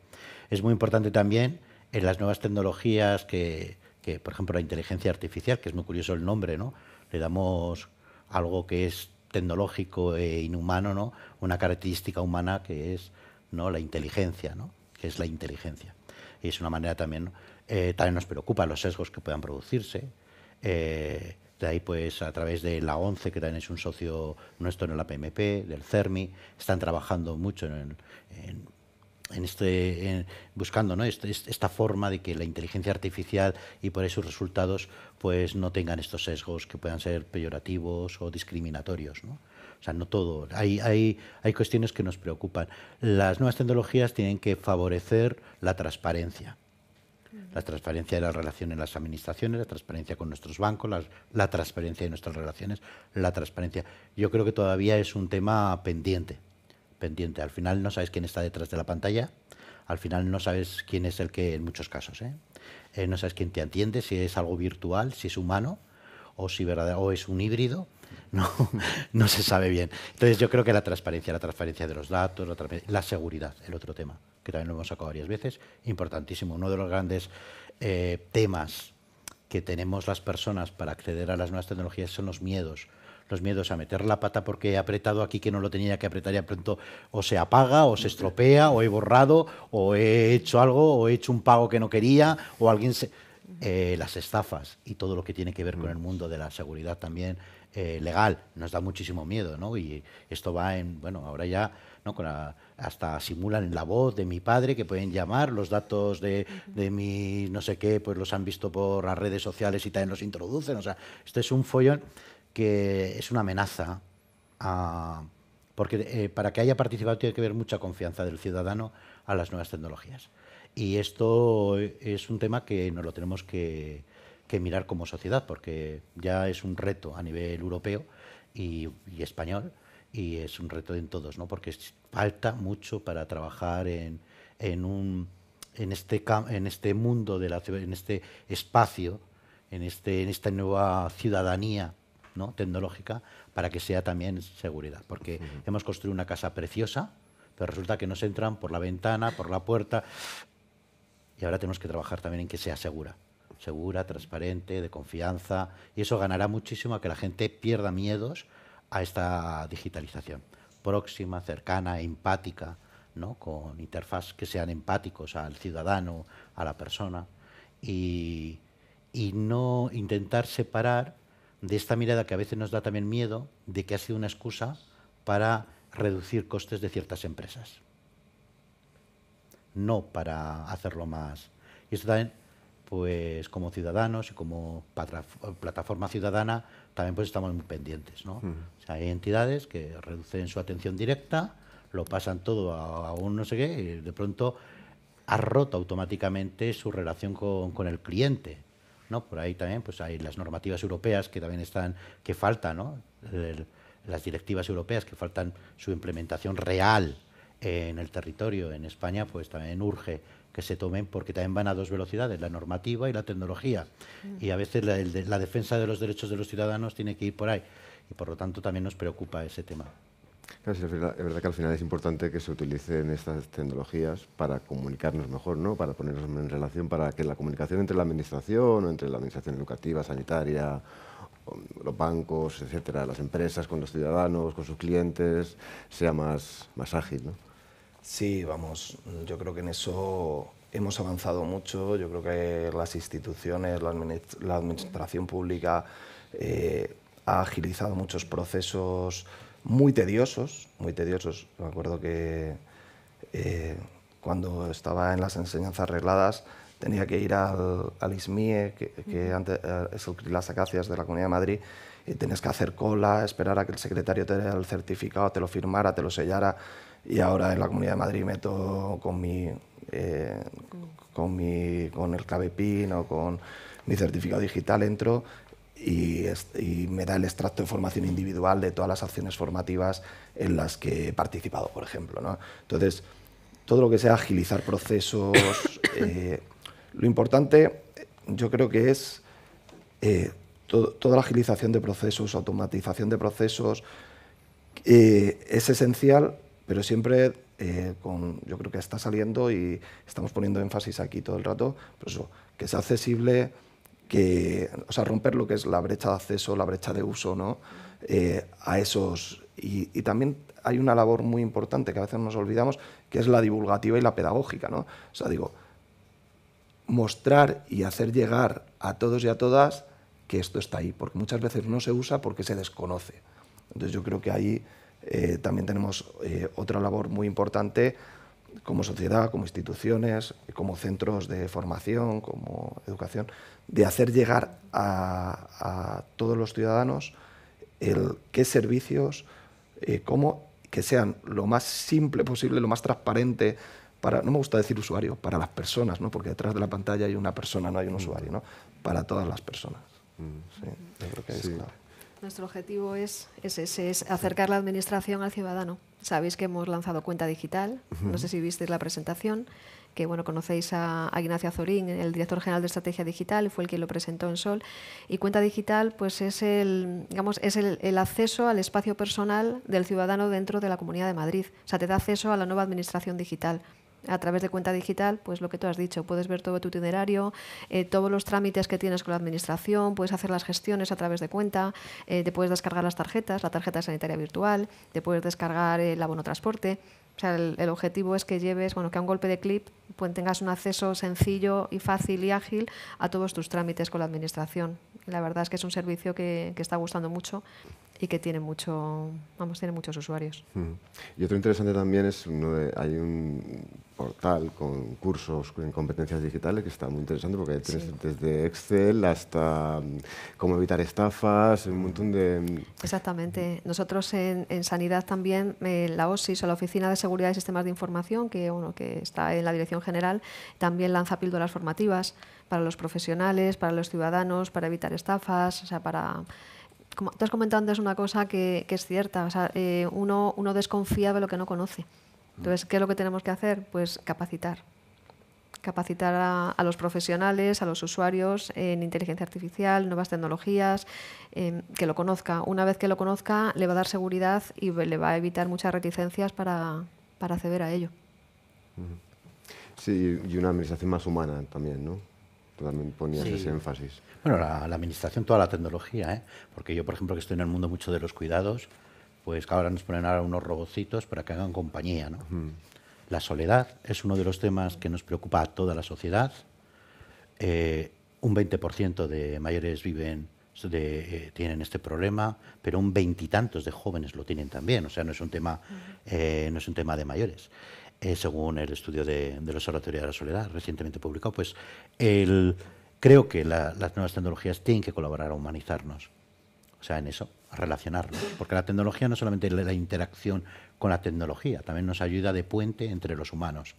Es muy importante también en las nuevas tecnologías que, que, por ejemplo, la inteligencia artificial, que es muy curioso el nombre, ¿no? Le damos algo que es tecnológico e inhumano, ¿no? Una característica humana que es ¿no? la inteligencia, ¿no? Que es la inteligencia. Y es una manera también, eh, también nos preocupa los sesgos que puedan producirse. Eh, de ahí, pues, a través de la ONCE, que también es un socio nuestro en la PMP, del CERMI, están trabajando mucho en, en este, buscando ¿no? Este, esta forma de que la inteligencia artificial y por esos resultados pues no tengan estos sesgos que puedan ser peyorativos o discriminatorios. ¿no? O sea, no todo. Hay, hay, hay cuestiones que nos preocupan. Las nuevas tecnologías tienen que favorecer la transparencia. La transparencia de las relaciones en las administraciones, la transparencia con nuestros bancos, la, la transparencia de nuestras relaciones, la transparencia. Yo creo que todavía es un tema pendiente pendiente. Al final no sabes quién está detrás de la pantalla, al final no sabes quién es el que, en muchos casos, ¿eh? Eh, no sabes quién te atiende, si es algo virtual, si es humano o si verdadero, o es un híbrido. No, no se sabe bien. Entonces yo creo que la transparencia, la transparencia de los datos, la, seguridad, el otro tema, que también lo hemos sacado varias veces, importantísimo. Uno de los grandes eh, temas que tenemos las personas para acceder a las nuevas tecnologías son los miedos los miedos a meter la pata porque he apretado aquí que no lo tenía que apretar y pronto o se apaga o se estropea o he borrado o he hecho algo o he hecho un pago que no quería o alguien se... Eh, las estafas y todo lo que tiene que ver con el mundo de la seguridad también eh, legal nos da muchísimo miedo, ¿no? Y esto va en, bueno, ahora ya, ¿no? Con hasta simulan la voz de mi padre que pueden llamar, los datos de, de, mi no sé qué, pues los han visto por las redes sociales y también los introducen, o sea, esto es un follón que es una amenaza, porque eh, para que haya participado tiene que haber mucha confianza del ciudadano a las nuevas tecnologías. Y esto es un tema que nos lo tenemos que, mirar como sociedad, porque ya es un reto a nivel europeo y, español, y es un reto en todos, ¿no? porque falta mucho para trabajar en, un, en, este, en este mundo, de la, en este espacio, en, este, en esta nueva ciudadanía ¿no? tecnológica para que sea también seguridad. Porque hemos construido una casa preciosa, pero resulta que nos entran por la ventana, por la puerta, y ahora tenemos que trabajar también en que sea segura. Segura, transparente, de confianza, y eso ganará muchísimo a que la gente pierda miedos a esta digitalización. Próxima, cercana, empática, ¿no? con interfaz que sean empáticos al ciudadano, a la persona, y, y no intentar separar de esta mirada que a veces nos da también miedo de que ha sido una excusa para reducir costes de ciertas empresas. No para hacerlo más. Y esto también, pues como ciudadanos y como plataforma ciudadana, también pues estamos muy pendientes. ¿no? hay entidades que reducen su atención directa, lo pasan todo a, un no sé qué, y de pronto ha roto automáticamente su relación con el cliente ¿no? Por ahí también pues hay las normativas europeas que también están, que faltan, ¿no? las directivas europeas que faltan su implementación real en el territorio en España, pues también urge se tomen porque también van a dos velocidades, la normativa y la tecnología. Y a veces la, defensa de los derechos de los ciudadanos tiene que ir por ahí. Y por lo tanto también nos preocupa ese tema es, verdad, que al final es importante que se utilicen estas tecnologías para comunicarnos mejor, ¿no? para ponernos en relación, para que la comunicación entre la administración o entre la administración educativa, sanitaria, los bancos, etcétera, las empresas con los ciudadanos, con sus clientes, sea más, más ágil. Sí, vamos, yo creo que en eso hemos avanzado mucho, yo creo que las instituciones, la, administración pública eh, ha agilizado muchos procesos muy tediosos, muy tediosos. Me acuerdo que eh, cuando estaba en las enseñanzas regladas tenía que ir al, al ISMIE, que, antes eh, es las acacias de la Comunidad de Madrid, y tenías que hacer cola, esperar a que el secretario te diera el certificado, te lo firmara, te lo sellara, y ahora en la Comunidad de Madrid meto con mi, eh, con, mi con el KBPIN o con mi certificado digital, entro y, me da el extracto de formación individual de todas las acciones formativas en las que he participado, por ejemplo. ¿no? Entonces, todo lo que sea agilizar procesos, eh, lo importante yo creo que es eh, toda la agilización de procesos, automatización de procesos, eh, es esencial, pero siempre con, yo creo que está saliendo y estamos poniendo énfasis aquí todo el rato, pues eso, que sea accesible, que, o sea, romper lo que es la brecha de acceso, la brecha de uso, ¿no? Eh, a esos. Y, también hay una labor muy importante que a veces nos olvidamos, que es la divulgativa y la pedagógica, ¿no? O sea, digo, mostrar y hacer llegar a todos y a todas que esto está ahí, porque muchas veces no se usa porque se desconoce. Entonces yo creo que ahí eh, también tenemos eh, otra labor muy importante como sociedad, como instituciones, como centros de formación, como educación, de hacer llegar a, todos los ciudadanos el qué servicios, eh, cómo que sean lo más simple posible, lo más transparente para, no me gusta decir usuario, para las personas, ¿no? porque detrás de la pantalla hay una persona, no hay un usuario, ¿no? para todas las personas. Mm. Sí, yo creo que es. Nuestro objetivo es, es, es, acercar la administración al ciudadano. Sabéis que hemos lanzado cuenta digital, no sé si visteis la presentación, que bueno, conocéis a, Ignacio Azorín, el director general de Estrategia Digital, fue el que lo presentó en Sol. Y cuenta digital pues es, el, digamos, es el, el, acceso al espacio personal del ciudadano dentro de la Comunidad de Madrid. O sea, te da acceso a la nueva administración digital a través de cuenta digital, pues lo que tú has dicho, puedes ver todo tu itinerario, eh, todos los trámites que tienes con la administración, puedes hacer las gestiones a través de cuenta, eh, te puedes descargar las tarjetas, la tarjeta sanitaria virtual, te puedes descargar el abono transporte. O sea, el, objetivo es que lleves, bueno, que a un golpe de clip pues, tengas un acceso sencillo y fácil y ágil a todos tus trámites con la administración. La verdad es que es un servicio que, que está gustando mucho y que tiene mucho, vamos, tiene muchos usuarios. Y otro interesante también es uno de, hay un portal con cursos en competencias digitales que está muy interesante porque hay desde Excel hasta mm, cómo evitar estafas, un montón de... Mm, Exactamente. Nosotros en, Sanidad también, eh, la OSIS o la Oficina de Seguridad y Sistemas de Información, que, uno que está en la Dirección General, también lanza píldoras formativas para los profesionales, para los ciudadanos, para evitar estafas, o sea, para como tú has comentado antes una cosa que, es cierta, o sea, eh, uno, desconfía de lo que no conoce. Entonces, ¿qué es lo que tenemos que hacer? Pues capacitar. Capacitar a, los profesionales, a los usuarios en inteligencia artificial, nuevas tecnologías, em, que lo conozca. Una vez que lo conozca, le va a dar seguridad y le va a evitar muchas reticencias para, para acceder a ello. Sí, y una administración más humana también, ¿no? También ponías ese énfasis. Bueno, la, administración, toda la tecnología, ¿eh? porque yo, por ejemplo, que estoy en el mundo mucho de los cuidados, pues ahora nos ponen ahora unos robocitos para que hagan compañía. ¿no? La soledad es uno de los temas que nos preocupa a toda la sociedad. Eh, un 20% de mayores viven eh, tienen este problema, pero un veintitantos de jóvenes lo tienen también. O sea, no es un tema, no es un tema de mayores. Eh, según el estudio de, del Observatorio de la Soledad recientemente publicado, pues el, creo que las nuevas tecnologías tienen que colaborar a humanizarnos. O sea, en eso, relacionarnos. Porque la tecnología no solamente la interacción con la tecnología, también nos ayuda de puente entre los humanos.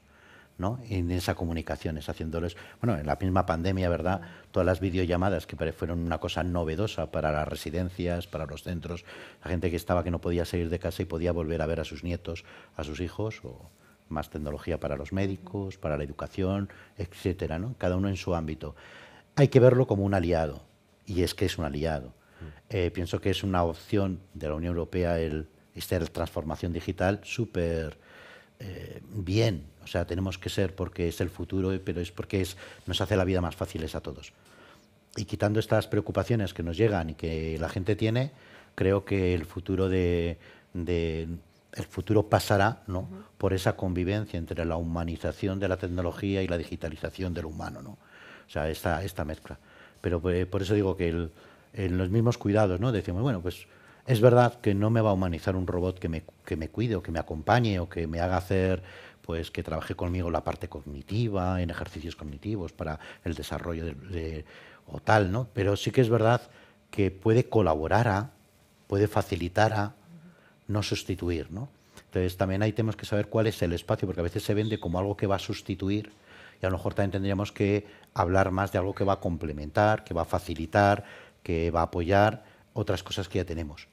¿no? en esa comunicación, es haciéndoles, bueno, en la misma pandemia, ¿verdad? Todas las videollamadas que fueron una cosa novedosa para las residencias, para los centros, la gente que estaba que no podía salir de casa y podía volver a ver a sus nietos, a sus hijos, o, más tecnología para los médicos, para la educación, etcétera, ¿no? Cada uno en su ámbito. Hay que verlo como un aliado, y es que es un aliado. Mm. Eh, pienso que es una opción de la Unión Europea el esta transformación digital súper eh, bien. O sea, tenemos que ser porque es el futuro, pero es porque es, nos hace la vida más fácil a todos. Y quitando estas preocupaciones que nos llegan y que la gente tiene, creo que el futuro de el futuro pasará ¿no? por esa convivencia entre la humanización de la tecnología y la digitalización del humano, ¿no? o sea, esta, mezcla. Pero eh, por eso digo que en los mismos cuidados, ¿no? decimos, bueno, pues es verdad que no me va a humanizar un robot que me, que me cuide o que me acompañe o que me haga hacer, pues que trabaje conmigo la parte cognitiva, en ejercicios cognitivos para el desarrollo de, o tal, ¿no? Pero sí que es verdad que puede colaborar a, puede facilitar a, no sustituir, ¿no? Entonces también ahí tenemos que saber cuál es el espacio, porque a veces se vende como algo que va a sustituir y a lo mejor también tendríamos que hablar más de algo que va a complementar, que va a facilitar, que va a apoyar otras cosas que ya tenemos.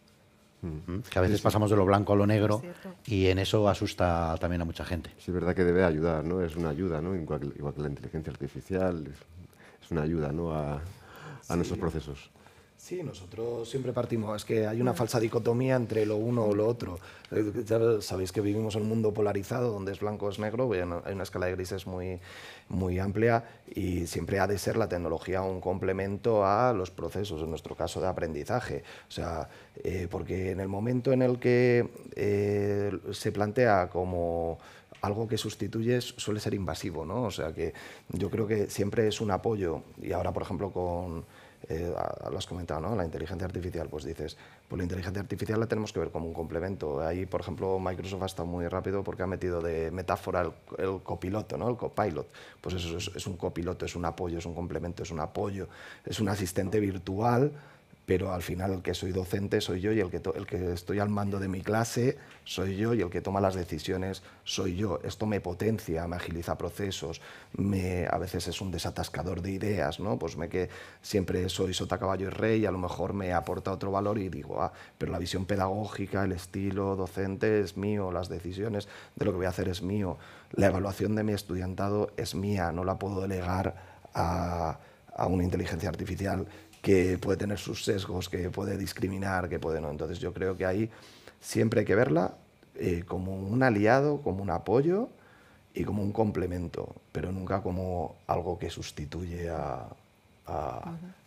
Mm. Que a veces pasamos de lo blanco a lo negro y en eso asusta también a mucha gente. Sí, es verdad que debe ayudar, ¿no? Es una ayuda, ¿no? Igual, que la inteligencia artificial, es, una ayuda, ¿no? A, a nuestros procesos. Sí, nosotros siempre partimos, es que hay una falsa dicotomía entre lo uno o lo otro. Eh, ya sabéis que vivimos en un mundo polarizado donde es blanco o es negro, hay una escala de grises muy, muy amplia y siempre ha de ser la tecnología un complemento a los procesos, en nuestro caso de aprendizaje. O sea, eh, porque en el momento en el que eh, se plantea como algo que sustituye suele ser invasivo, ¿no? O sea que yo creo que siempre es un apoyo y ahora, por ejemplo, con eh, lo has comentado, ¿no? La inteligencia artificial, pues dices, pues la inteligencia artificial la tenemos que ver como un complemento. Ahí, por ejemplo, Microsoft ha estado muy rápido porque ha metido de metáfora el, copiloto, ¿no? El copilot. Pues eso es, es un copiloto, es un apoyo, es un complemento, es un apoyo, es un asistente virtual pero al final el que soy docente soy yo y el que, el que estoy al mando de mi clase soy yo y el que toma las decisiones soy yo. Esto me potencia, me agiliza procesos, me, a veces es un desatascador de ideas, ¿no? Pues me que siempre soy sota, caballo y rey y a lo mejor me aporta otro valor y digo, ah, pero la visión pedagógica, el estilo docente es mío, las decisiones de lo que voy a hacer es mío, la evaluación de mi estudiantado es mía, no la puedo delegar a, a una inteligencia artificial que puede tener sus sesgos, que puede discriminar, que puede no. Entonces yo creo que ahí siempre hay que verla eh, como un aliado, como un apoyo y como un complemento, pero nunca como algo que sustituye a,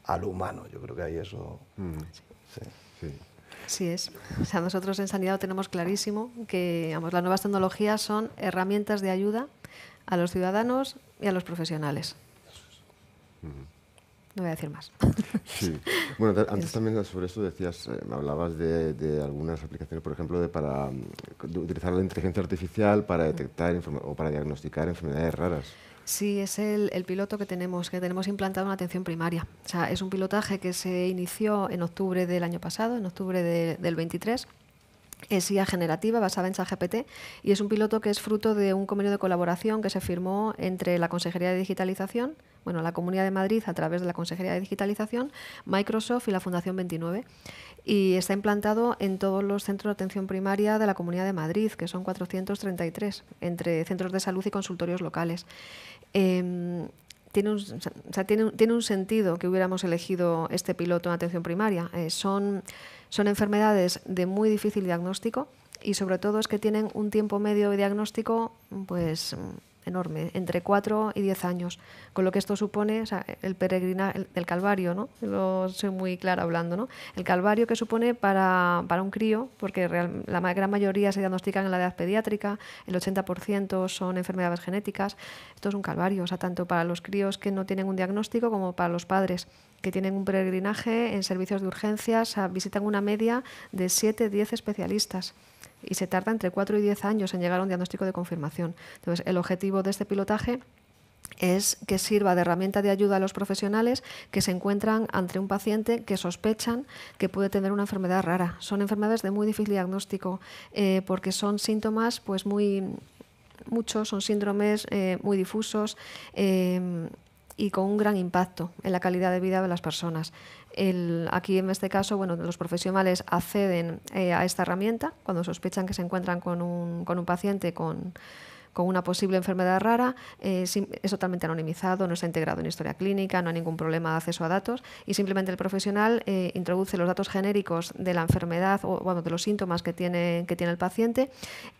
al humano. Yo creo que ahí eso... Mm. Sí. sí. es. O sea, nosotros en Sanidad tenemos clarísimo que las nuevas tecnologías son herramientas de ayuda a los ciudadanos y a los profesionales. No voy a decir más. Sí. Bueno, antes también sobre eso decías, eh, hablabas de, algunas aplicaciones, por ejemplo, de para utilizar la inteligencia artificial para detectar o para diagnosticar enfermedades raras. Sí, es el, piloto que tenemos, que tenemos implantado en atención primaria. O sea, es un pilotaje que se inició en octubre del año pasado, en octubre del 23 es IA generativa basada en ChatGPT y es un piloto que es fruto de un convenio de colaboración que se firmó entre la Consejería de Digitalización, bueno, la Comunidad de Madrid a través de la Consejería de Digitalización, Microsoft y la Fundación 29. Y está implantado en todos los centros de atención primaria de la Comunidad de Madrid, que son 433, entre centros de salud y consultorios locales. Em, tiene, un, tiene, un, sentido que hubiéramos elegido este piloto en atención primaria. Eh, son, son enfermedades de muy difícil diagnóstico y sobre todo es que tienen un tiempo medio de diagnóstico pues enorme, entre 4 y 10 años, con lo que esto supone el peregrinaje del calvario, ¿no? Lo soy muy clara hablando, ¿no? El calvario que supone para, para un crío, porque la gran mayoría se diagnostican en la edad pediátrica, el 80% son enfermedades genéticas, esto es un calvario, o sea, tanto para los críos que no tienen un diagnóstico como para los padres que tienen un peregrinaje en servicios de urgencias, visitan una media de 7-10 especialistas y se tarda entre 4 y 10 años en llegar a un diagnóstico de confirmación. Entonces, el objetivo de este pilotaje es que sirva de herramienta de ayuda a los profesionales que se encuentran ante un paciente que sospechan que puede tener una enfermedad rara. Son enfermedades de muy difícil diagnóstico eh, porque son síntomas pues muy muchos, son síndromes eh, muy difusos. Eh, y con un gran impacto en la calidad de vida de las personas. Aquí en este caso, bueno, los profesionales acceden eh, a esta herramienta cuando sospechan que se encuentran con un, paciente con, con una posible enfermedad rara, eh, es totalmente anonimizado, no está integrado en historia clínica, no hay ningún problema de acceso a datos y simplemente el profesional eh, introduce los datos genéricos de la enfermedad o bueno, de los síntomas que tiene, que tiene el paciente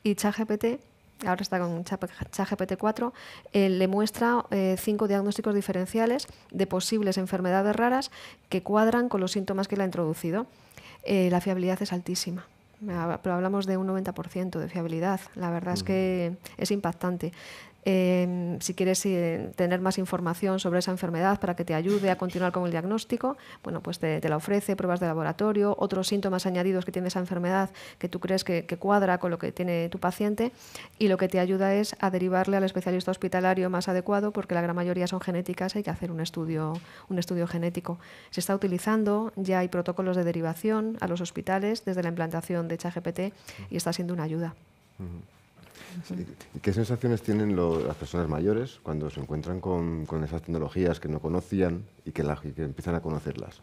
y ChatGPT ahora está con ChatGPT 4, eh, le muestra eh, cinco diagnósticos diferenciales de posibles enfermedades raras que cuadran con los síntomas que le ha introducido. Eh, la fiabilidad es altísima pero hablamos de un 90% de fiabilidad. La verdad es que es impactante. Em, si quieres eh, tener más información sobre esa enfermedad para que te ayude a continuar con el diagnóstico, bueno, pues te, la ofrece, pruebas de laboratorio, otros síntomas añadidos que tiene esa enfermedad que tú crees que, cuadra con lo que tiene tu paciente y lo que te ayuda es a derivarle al especialista hospitalario más adecuado porque la gran mayoría son genéticas, hay que hacer un estudio, un estudio genético. Se está utilizando, ya hay protocolos de derivación a los hospitales desde la implantación de ChatGPT y está siendo una ayuda. ¿Qué sensaciones tienen las personas mayores cuando se encuentran con, esas tecnologías que no conocían y que, empiezan a conocerlas?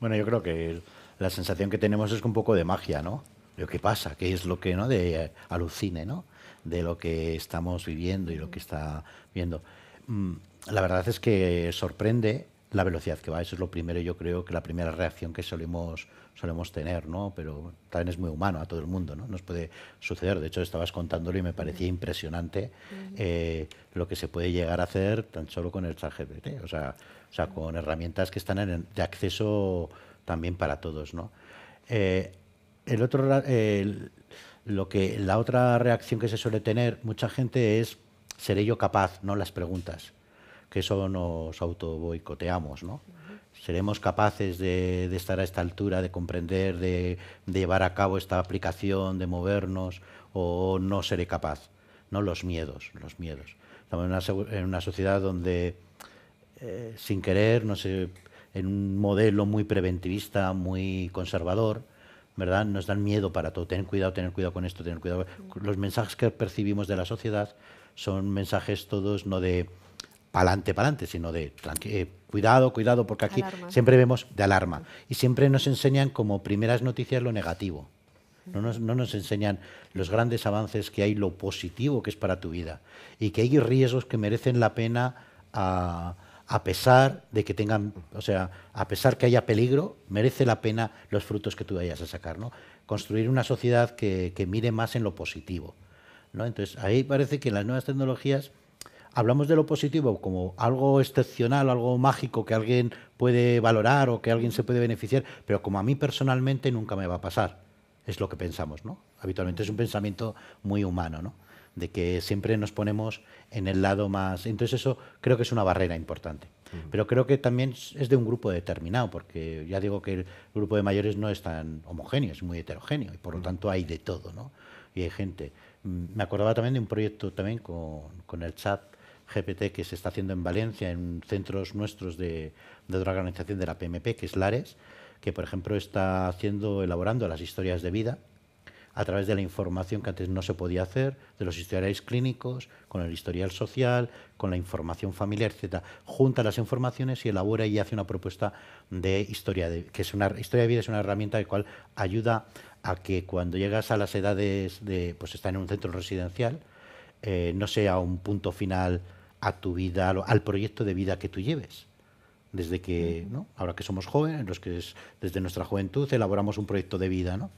Bueno, yo creo que la sensación que tenemos es un poco de magia, ¿no? Lo que pasa, que es lo que no de eh, alucine, ¿no? De lo que estamos viviendo y lo que está viendo. Mm, la verdad es que sorprende la velocidad que va. Eso es lo primero, yo creo que la primera reacción que solemos solemos tener, ¿no? Pero también es muy humano a todo el mundo, ¿no? Nos puede suceder. De hecho, estabas contándolo y me parecía impresionante eh, lo que se puede llegar a hacer tan solo con el ChatGPT, o sea, o sea, con herramientas que están en, de acceso también para todos, ¿no? Eh, el otro, lo que, la otra reacción que se suele tener mucha gente es, ¿seré yo capaz? ¿no? Las preguntas, que eso nos auto boicoteamos, ¿no? seremos capaces de, estar a esta altura, de comprender, de, llevar a cabo esta aplicación, de movernos, o no seré capaz. No los miedos, los miedos. Estamos en una, sociedad donde, eh, sin querer, no sé, en un modelo muy preventivista, muy conservador, ¿verdad? Nos dan miedo para todo. Tener cuidado, tener cuidado con esto, tener cuidado. Los mensajes que percibimos de la sociedad son mensajes todos no de pa'lante, pa'lante, sino de eh, cuidado, cuidado, porque aquí siempre vemos de alarma. Y siempre nos enseñan como primeras noticias lo negativo. No nos, no nos, enseñan los grandes avances que hay, lo positivo que es para tu vida y que hay riesgos que merecen la pena a, a pesar de que tengan, o sea, a pesar que haya peligro, merece la pena los frutos que tú vayas a sacar, ¿no? Construir una sociedad que, mire más en lo positivo, ¿no? Entonces, ahí parece que en las nuevas tecnologías hablamos de lo positivo como algo excepcional, algo mágico que alguien puede valorar o que alguien se puede beneficiar, pero como a mí personalmente nunca me va a pasar. Es lo que pensamos, ¿no? Habitualmente es un pensamiento muy humano, ¿no? de que siempre nos ponemos en el lado más... Entonces eso creo que es una barrera importante. Pero creo que también es de un grupo determinado, porque ya digo que el grupo de mayores no es tan homogéneo, es muy heterogéneo y por lo tanto hay de todo, ¿no? Y hay gente. Mm, me acordaba también de un proyecto también con, con el chat GPT que se está haciendo en Valencia, en centros nuestros de, de otra organización de la PMP, que es Lares, que por ejemplo está haciendo, elaborando las historias de vida a través de la información que antes no se podía hacer, de los historiales clínicos, con el historial social, con la información familiar, etcétera. Junta las informaciones y elabora y hace una propuesta de historia de que es una historia de vida es una herramienta de cual ayuda a que cuando llegas a las edades de pues estar en un centro residencial eh, no sea un punto final a tu vida, al proyecto de vida que tú lleves desde que, ¿no? ahora que somos jóvenes, los que desde nuestra juventud elaboramos un proyecto de vida, ¿no?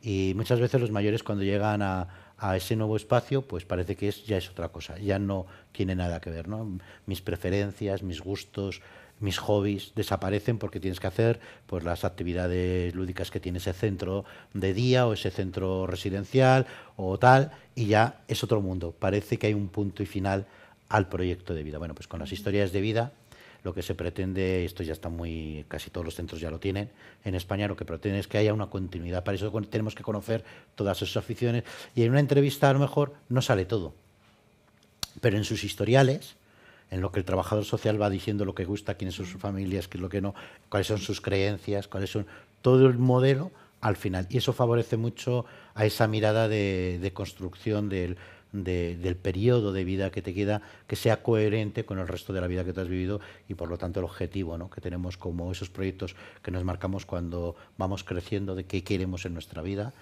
Y muchas veces los mayores cuando llegan a, ese nuevo espacio, pues parece que es, ya es otra cosa, ya no tiene nada que ver. ¿no? Mis preferencias, mis gustos, mis hobbies desaparecen porque tienes que hacer pues, las actividades lúdicas que tiene ese centro de día o ese centro residencial o tal, y ya es otro mundo. Parece que hay un punto y final al proyecto de vida. Bueno, pues con las historias de vida lo que se pretende, esto ya está muy, casi todos los centros ya lo tienen, en España lo que pretende es que haya una continuidad. Para eso tenemos que conocer todas esas aficiones y en una entrevista a lo mejor no sale todo, pero en sus historiales, en lo que el trabajador social va diciendo lo que gusta, quiénes son sus familias, qué es lo que no, cuáles son sus creencias, cuáles son todo el modelo al final. Y eso favorece mucho a esa mirada de construcción del, del periodo de vida que te queda que sea coherente con el resto de la vida que te has vivido y por lo tanto el objetivo ¿no? que tenemos como esos proyectos que nos marcamos cuando vamos creciendo de qué queremos en nuestra vida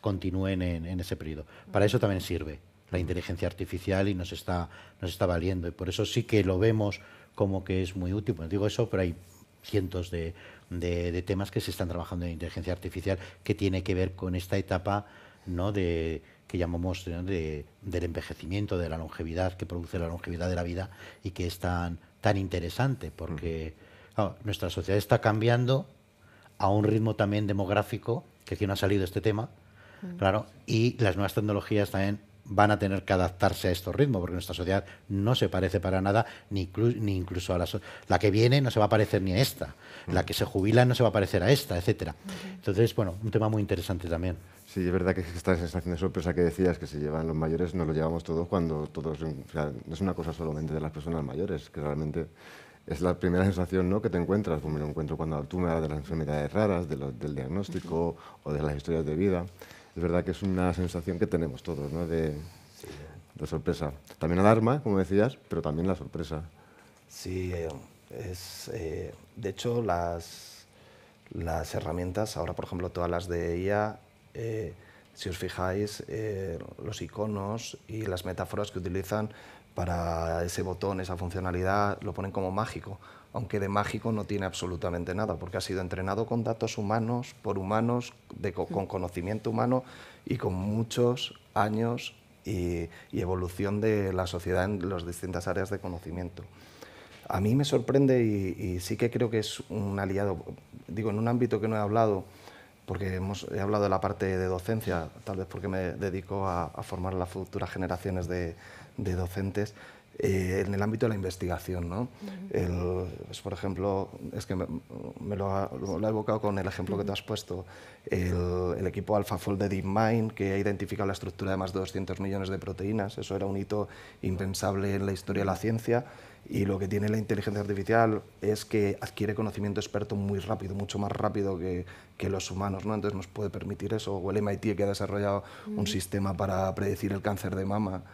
continúen en, ese periodo. Para eso también sirve la inteligencia artificial y nos está, nos está valiendo y por eso sí que lo vemos como que es muy útil. Pues digo eso, pero hay cientos de, de, temas que se están trabajando en inteligencia artificial que tiene que ver con esta etapa ¿no? de, que llamamos de, del envejecimiento, de la longevidad, que produce la longevidad de la vida y que es tan, tan interesante, porque nuestra sociedad está cambiando a un ritmo también demográfico, que aquí no ha salido este tema, claro, y las nuevas tecnologías también van a tener que adaptarse a estos ritmos, porque nuestra sociedad no se parece para nada, ni, ni incluso a la, la que viene no se va a parecer ni a esta, la que se jubila no se va a parecer a esta, etcétera. Entonces, bueno, un tema muy interesante también. Sí, es verdad que esta sensación de sorpresa que decías que se llevan los mayores, no lo llevamos todos cuando todos, o sea, no es una cosa solamente de las personas mayores, que realmente es la primera sensación ¿no? que te encuentras, pues me lo encuentro cuando tú me hablas de las enfermedades raras, de del diagnóstico o de las historias de vida. Es verdad que es una sensación que tenemos todos, ¿no? de, sorpresa. También alarma, como decías, pero también la sorpresa. Sí, eh, es, eh, de hecho las, las herramientas, ahora por ejemplo todas las de IA, eh, si os fijáis, eh, los iconos y las metáforas que utilizan para ese botón, esa funcionalidad, lo ponen como mágico, aunque de mágico no tiene absolutamente nada, porque ha sido entrenado con datos humanos, por humanos, con conocimiento humano y con muchos años y, evolución de la sociedad en las distintas áreas de conocimiento. A mí me sorprende y sí que creo que es un aliado, digo, en un ámbito que no he hablado, porque hemos, he hablado de la parte de docencia, tal vez porque me dedico a, formar las futuras generaciones de, docentes, eh, en el ámbito de la investigación. ¿no? el, pues, por ejemplo, es que me, lo, ha, lo, he evocado con el ejemplo que te has puesto, el, el, equipo AlphaFold de DeepMind, que ha identificado la estructura de más de 200 millones de proteínas. Eso era un hito impensable en la historia de la ciencia. Y lo que tiene la inteligencia artificial es que adquiere conocimiento experto muy rápido, mucho más rápido que, que los humanos. ¿no? Entonces nos puede permitir eso. O el MIT que ha desarrollado un sistema para predecir el cáncer de mama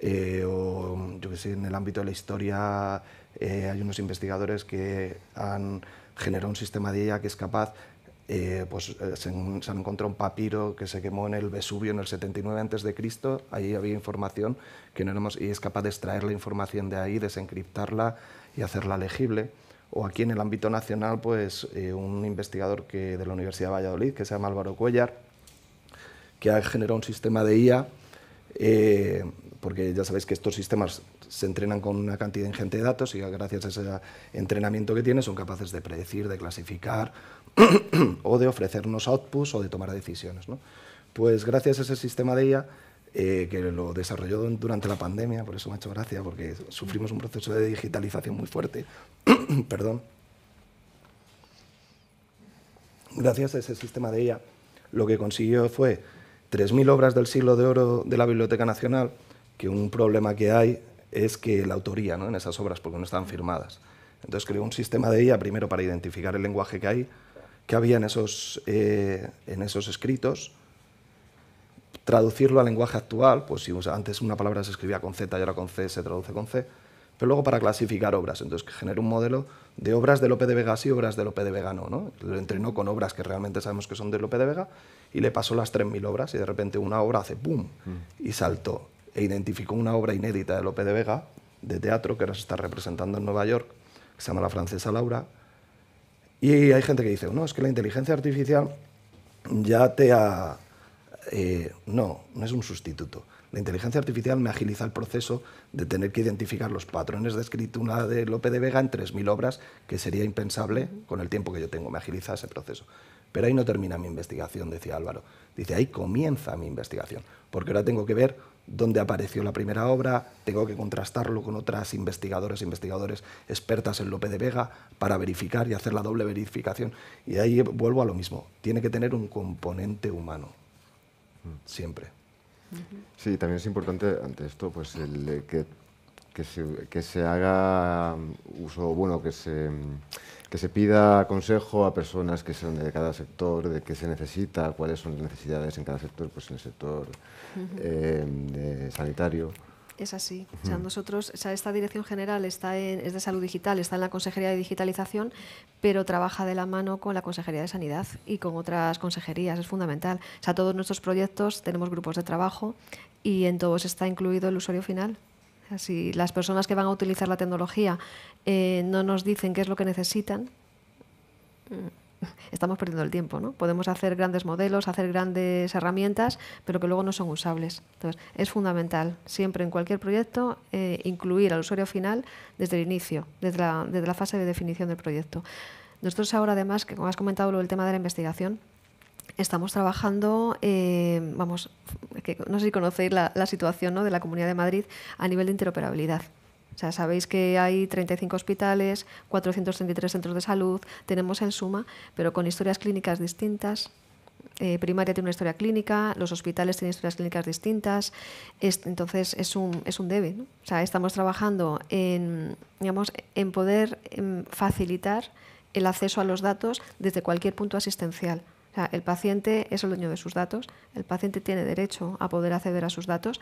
eh, o yo que sé, en el ámbito de la historia eh, hay unos investigadores que han generado un sistema de IA que es capaz, eh, pues se, han encontrado un papiro que se quemó en el Vesubio en el 79 a.C., ahí había información que no éramos, y es capaz de extraer la información de ahí, desencriptarla y hacerla legible. O aquí en el ámbito nacional, pues un investigador que, de la Universidad de Valladolid, que se llama Álvaro Cuellar, que ha generado un sistema de IA porque ya sabéis que estos sistemas se entrenan con una cantidad ingente de datos y gracias a ese entrenamiento que tienen son capaces de predecir, de clasificar o de ofrecernos outputs o de tomar decisiones. ¿no? Pues gracias a ese sistema de IA, eh, que lo desarrolló durante la pandemia, por eso me ha hecho gracia, porque sufrimos un proceso de digitalización muy fuerte. Perdón. Gracias a ese sistema de IA, lo que consiguió fue 3.000 obras del siglo de oro de la Biblioteca Nacional, que un problema que hay es que la autoría ¿no? en esas obras, porque no están firmadas. Entonces creó un sistema de IA primero para identificar el lenguaje que hay, que había en esos, eh, en esos escritos, traducirlo al lenguaje actual, pues si antes una palabra se escribía con Z y ahora con C se traduce con C, pero luego para clasificar obras. Entonces generó un modelo de obras de Lope de Vega sí, obras de Lope de Vega no. ¿no? Lo entrenó con obras que realmente sabemos que son de Lope de Vega y le pasó las 3.000 obras y de repente una obra hace ¡pum! y saltó e identificó una obra inédita de Lope de Vega, de teatro, que ahora se está representando en Nueva York, que se llama La Francesa Laura. Y hay gente que dice, no, es que la inteligencia artificial ya te ha... Eh, no, no es un sustituto. La inteligencia artificial me agiliza el proceso de tener que identificar los patrones de escritura de Lope de Vega en 3.000 obras, que sería impensable con el tiempo que yo tengo. Me agiliza ese proceso. Pero ahí no termina mi investigación, decía Álvaro. Dice, ahí comienza mi investigación, porque ahora tengo que ver dónde apareció la primera obra, tengo que contrastarlo con otras investigadoras e investigadores expertas en Lope de Vega para verificar y hacer la doble verificación. Y ahí vuelvo a lo mismo, tiene que tener un componente humano, siempre. Sí, también es importante ante esto pues el, que, que, que se haga uso, bueno, que se que se pida consejo a personas que son de cada sector, de qué se necesita, cuáles son las necesidades en cada sector, pues en el sector eh, sanitario. Es así. o sea, nosotros, o sea, esta dirección general está en, es de salud digital, está en la Consejería de Digitalización, pero trabaja de la mano con la Consejería de Sanidad y con otras consejerías. Es fundamental. O sea, todos nuestros proyectos tenemos grupos de trabajo y en todos está incluido el usuario final. Si las personas que van a utilizar la tecnología eh, no nos dicen qué es lo que necesitan, mm, estamos perdiendo el tiempo. ¿no? Podemos hacer grandes modelos, hacer grandes herramientas, pero que luego no son usables. Entonces, es fundamental siempre en cualquier proyecto eh, incluir al usuario final desde el inicio, desde la, desde la fase de definición del proyecto. Nosotros ahora, además, que como has comentado, lo del tema de la investigación, estamos trabajando, eh, vamos, no sé si conocéis la, situación ¿no? de la Comunidad de Madrid a nivel de interoperabilidad. O sea, sabéis que hay 35 hospitales, 433 centros de salud, tenemos el SUMA, pero con historias clínicas distintas. Eh, primaria tiene una historia clínica, los hospitales tienen historias clínicas distintas, entonces es un, es un debe. O sea, estamos trabajando en, digamos, en poder facilitar el acceso a los datos desde cualquier punto asistencial el paciente es el dueño de sus datos, el paciente tiene derecho a poder acceder a sus datos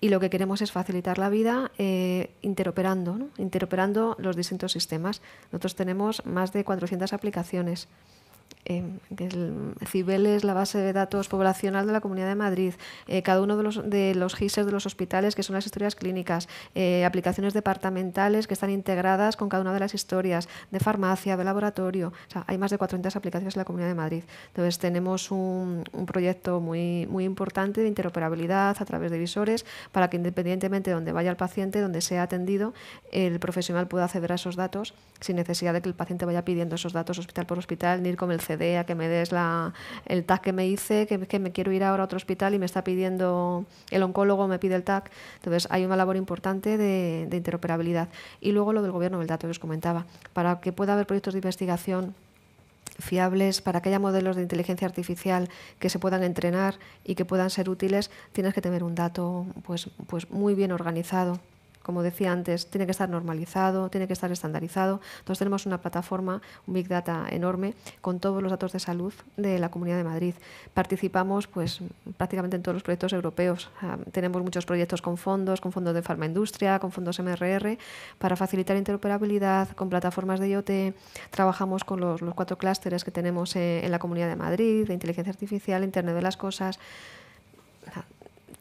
y lo que queremos es facilitar la vida eh, interoperando, interoperando los distintos sistemas. Nosotros tenemos más de 400 aplicaciones eh, el CIBEL es la base de datos poblacional de la Comunidad de Madrid, eh, cada uno de los, de los GISES de los hospitales, que son las historias clínicas, eh, aplicaciones departamentales que están integradas con cada una de las historias, de farmacia, de laboratorio. hay más de 400 aplicaciones en la Comunidad de Madrid. Entonces, tenemos un, un, proyecto muy, muy importante de interoperabilidad a través de visores para que, independientemente de donde vaya el paciente, donde sea atendido, el profesional pueda acceder a esos datos sin necesidad de que el paciente vaya pidiendo esos datos hospital por hospital, ni ir con el CD, a que me des la, el tag que me hice, que, que, me quiero ir ahora a otro hospital y me está pidiendo, el oncólogo me pide el tag. Entonces hay una labor importante de, de interoperabilidad. Y luego lo del gobierno del dato que os comentaba. Para que pueda haber proyectos de investigación fiables, para que haya modelos de inteligencia artificial que se puedan entrenar y que puedan ser útiles, tienes que tener un dato pues, pues muy bien organizado, como decía antes, tiene que estar normalizado, tiene que estar estandarizado. Entonces tenemos una plataforma, un Big Data enorme, con todos los datos de salud de la Comunidad de Madrid. Participamos pues, prácticamente en todos los proyectos europeos. tenemos muchos proyectos con fondos, con fondos de farmaindustria, con fondos MRR, para facilitar interoperabilidad, con plataformas de IoT. Trabajamos con los, cuatro clústeres que tenemos eh, en la Comunidad de Madrid, de inteligencia artificial, Internet de las Cosas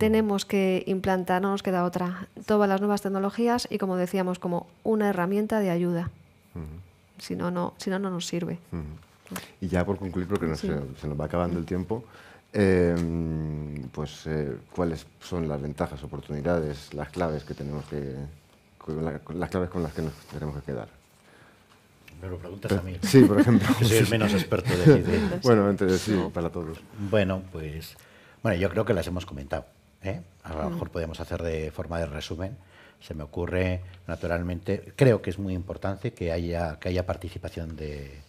tenemos que implantar, no nos queda otra, todas las nuevas tecnologías y, como decíamos, como una herramienta de ayuda. Si no, no, si no, no nos sirve. Y ya por concluir, porque se, nos va acabando el tiempo, em, pues eh, cuáles son las ventajas, oportunidades, las claves que tenemos que, las claves con las que nos tenemos que quedar. Me lo preguntas a mí. Sí, por ejemplo. soy el menos experto de Bueno, entre sí, para todos. Bueno, pues bueno, yo creo que las hemos comentado. ¿Eh? a lo mejor podemos hacer de forma de resumen. Se me ocurre, naturalmente, creo que es muy importante que haya, que haya participación de,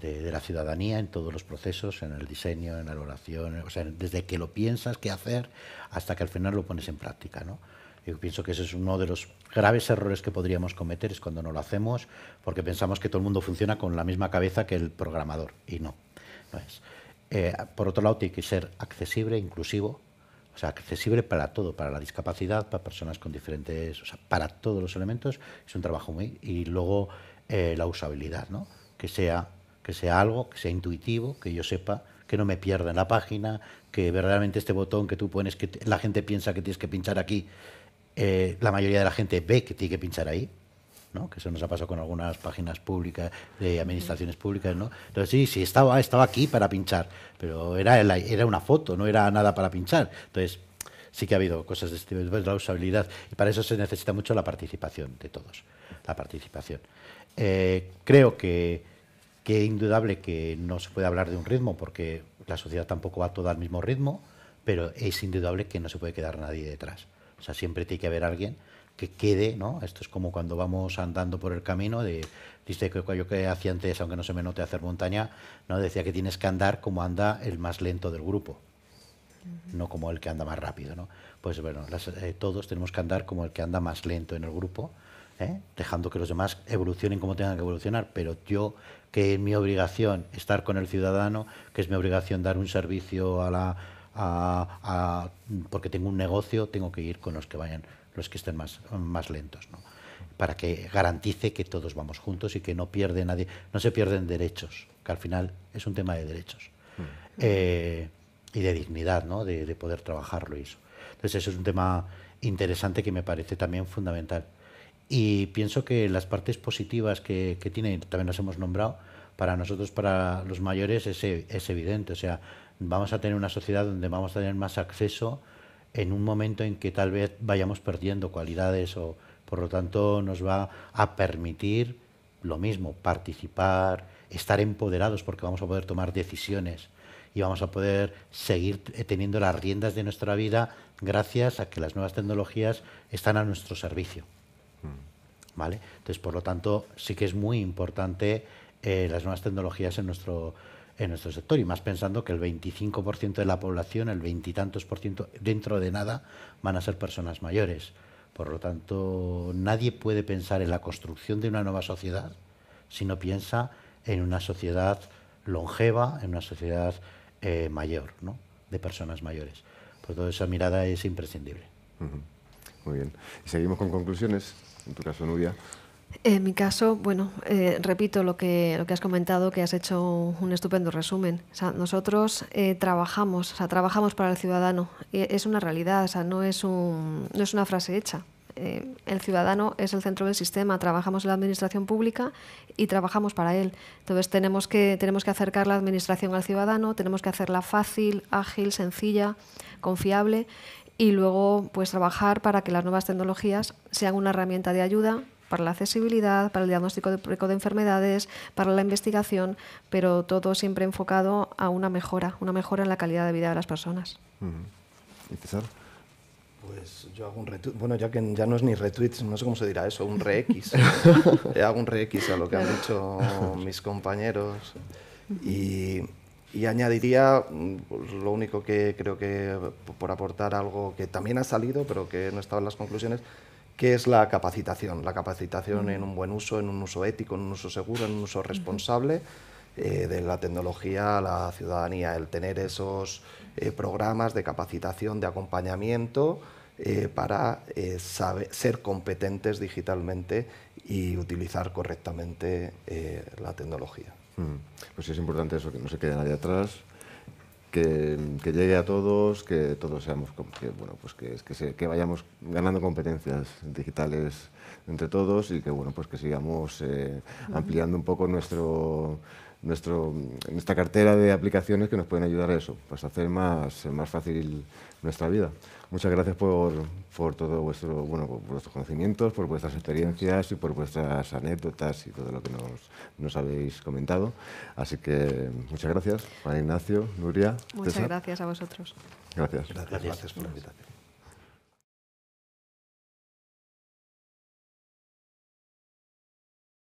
de, la ciudadanía en todos los procesos, en el diseño, en la elaboración, o sea, desde que lo piensas, qué hacer, hasta que al final lo pones en práctica. ¿no? Yo pienso que ese es uno de los graves errores que podríamos cometer, es cuando no lo hacemos, porque pensamos que todo el mundo funciona con la misma cabeza que el programador, y no, no es. Eh, por otro lado, tiene que ser accesible, inclusivo, o sea, accesible para todo, para la discapacidad, para personas con diferentes, o sea, para todos los elementos, es un trabajo muy... Y luego eh, la usabilidad, ¿no? Que sea, que sea algo, que sea intuitivo, que yo sepa, que no me pierda en la página, que verdaderamente este botón que tú pones, que la gente piensa que tienes que pinchar aquí, eh, la mayoría de la gente ve que tiene que pinchar ahí, que eso nos ha pasado con algunas páginas públicas de administraciones públicas, ¿no? Entonces sí, sí estaba, estaba aquí para pinchar, pero era, era una foto, no era nada para pinchar. Entonces sí que ha habido cosas de este tipo, la usabilidad, y para eso se necesita mucho la participación de todos, la participación. Eh, creo que, que indudable que no se puede hablar de un ritmo, porque la sociedad tampoco va todo al mismo ritmo, pero es indudable que no se puede quedar nadie detrás. O sea, siempre tiene que haber alguien que quede, ¿no? Esto es como cuando vamos andando por el camino de dice que yo que hacía antes, aunque no se me note hacer montaña, no decía que tienes que andar como anda el más lento del grupo, no como el que anda más rápido, ¿no? Pues bueno, eh, todos tenemos que andar como el que anda más lento en el grupo, ¿eh? dejando que los demás evolucionen como tengan que evolucionar, pero yo que es mi obligación estar con el ciudadano, que es mi obligación dar un servicio a la a, porque tengo un negocio, tengo que ir con los que vayan los que estén más, más lentos, ¿no? para que garantice que todos vamos juntos y que no pierde nadie, no se pierden derechos, que al final es un tema de derechos mm. eh, y de dignidad, ¿no? de, poder trabajarlo y eso. Entonces eso es un tema interesante que me parece también fundamental. Y pienso que las partes positivas que, que tiene, también las hemos nombrado, para nosotros, para los mayores, es, es evidente. O sea, vamos a tener una sociedad donde vamos a tener más acceso en un momento en que tal vez vayamos perdiendo cualidades o por lo tanto nos va a permitir lo mismo, participar, estar empoderados porque vamos a poder tomar decisiones y vamos a poder seguir teniendo las riendas de nuestra vida gracias a que las nuevas tecnologías están a nuestro servicio. Mm. ¿Vale? Entonces, por lo tanto, sí que es muy importante eh, las nuevas tecnologías en nuestro, en nuestro sector y más pensando que el 25% de la población, el veintitantos por ciento, dentro de nada van a ser personas mayores. Por lo tanto, nadie puede pensar en la construcción de una nueva sociedad si no piensa en una sociedad longeva, en una sociedad eh, mayor, ¿no? de personas mayores. Por todo esa mirada es imprescindible. Muy bien. Y seguimos con conclusiones. En tu caso, Nubia. En mi caso, bueno, eh, repito lo que, lo que has comentado, que has hecho un estupendo resumen. O sea, nosotros eh, trabajamos, o sea, trabajamos para el ciudadano. es una realidad, o sea, no es, un, no es una frase hecha. Eh, el ciudadano es el centro del sistema, trabajamos en la administración pública y trabajamos para él. Entonces tenemos que, tenemos que acercar la administración al ciudadano, tenemos que hacerla fácil, ágil, sencilla, confiable y luego pues trabajar para que las nuevas tecnologías sean una herramienta de ayuda para la accesibilidad, para el diagnóstico de, precoz de enfermedades, para la investigación, pero todo siempre enfocado a una mejora, una mejora en la calidad de vida de las personas. ¿Y César? Pues yo hago un retweet, bueno, ya que ya no es ni retweet, no sé cómo se dirá eso, un re-X. hago un re-X a lo que han dicho mis compañeros. Y, y añadiría pues, lo único que creo que por aportar algo que también ha salido, pero que no estaba en las conclusiones, que es la capacitación. La capacitación en un buen uso, en un uso ético, en un uso seguro, en un uso responsable eh, de la tecnología a la ciudadanía. El tener esos eh, programas de capacitación, de acompañamiento eh, para ser competentes digitalmente y utilizar correctamente la tecnología. Mm. Pues sí es importante eso, que no se quede nadie atrás, que, llegue a todos, que todos seamos, que, bueno, pues que, que, que, vayamos ganando competencias digitales entre todos y que bueno, pues que sigamos eh, ampliando un poco nuestro, nuestro, nuestra cartera de aplicaciones que nos pueden ayudar a eso, pues hacer más, más fácil nuestra vida. Muchas gracias por, por todo vuestro, bueno, por vuestros conocimientos, por vuestras experiencias y por vuestras anécdotas y todo lo que nos, nos habéis comentado. Así que muchas gracias, Juan Ignacio, Nuria. Muchas gracias a vosotros. Gracias. Gracias, gracias por la invitación.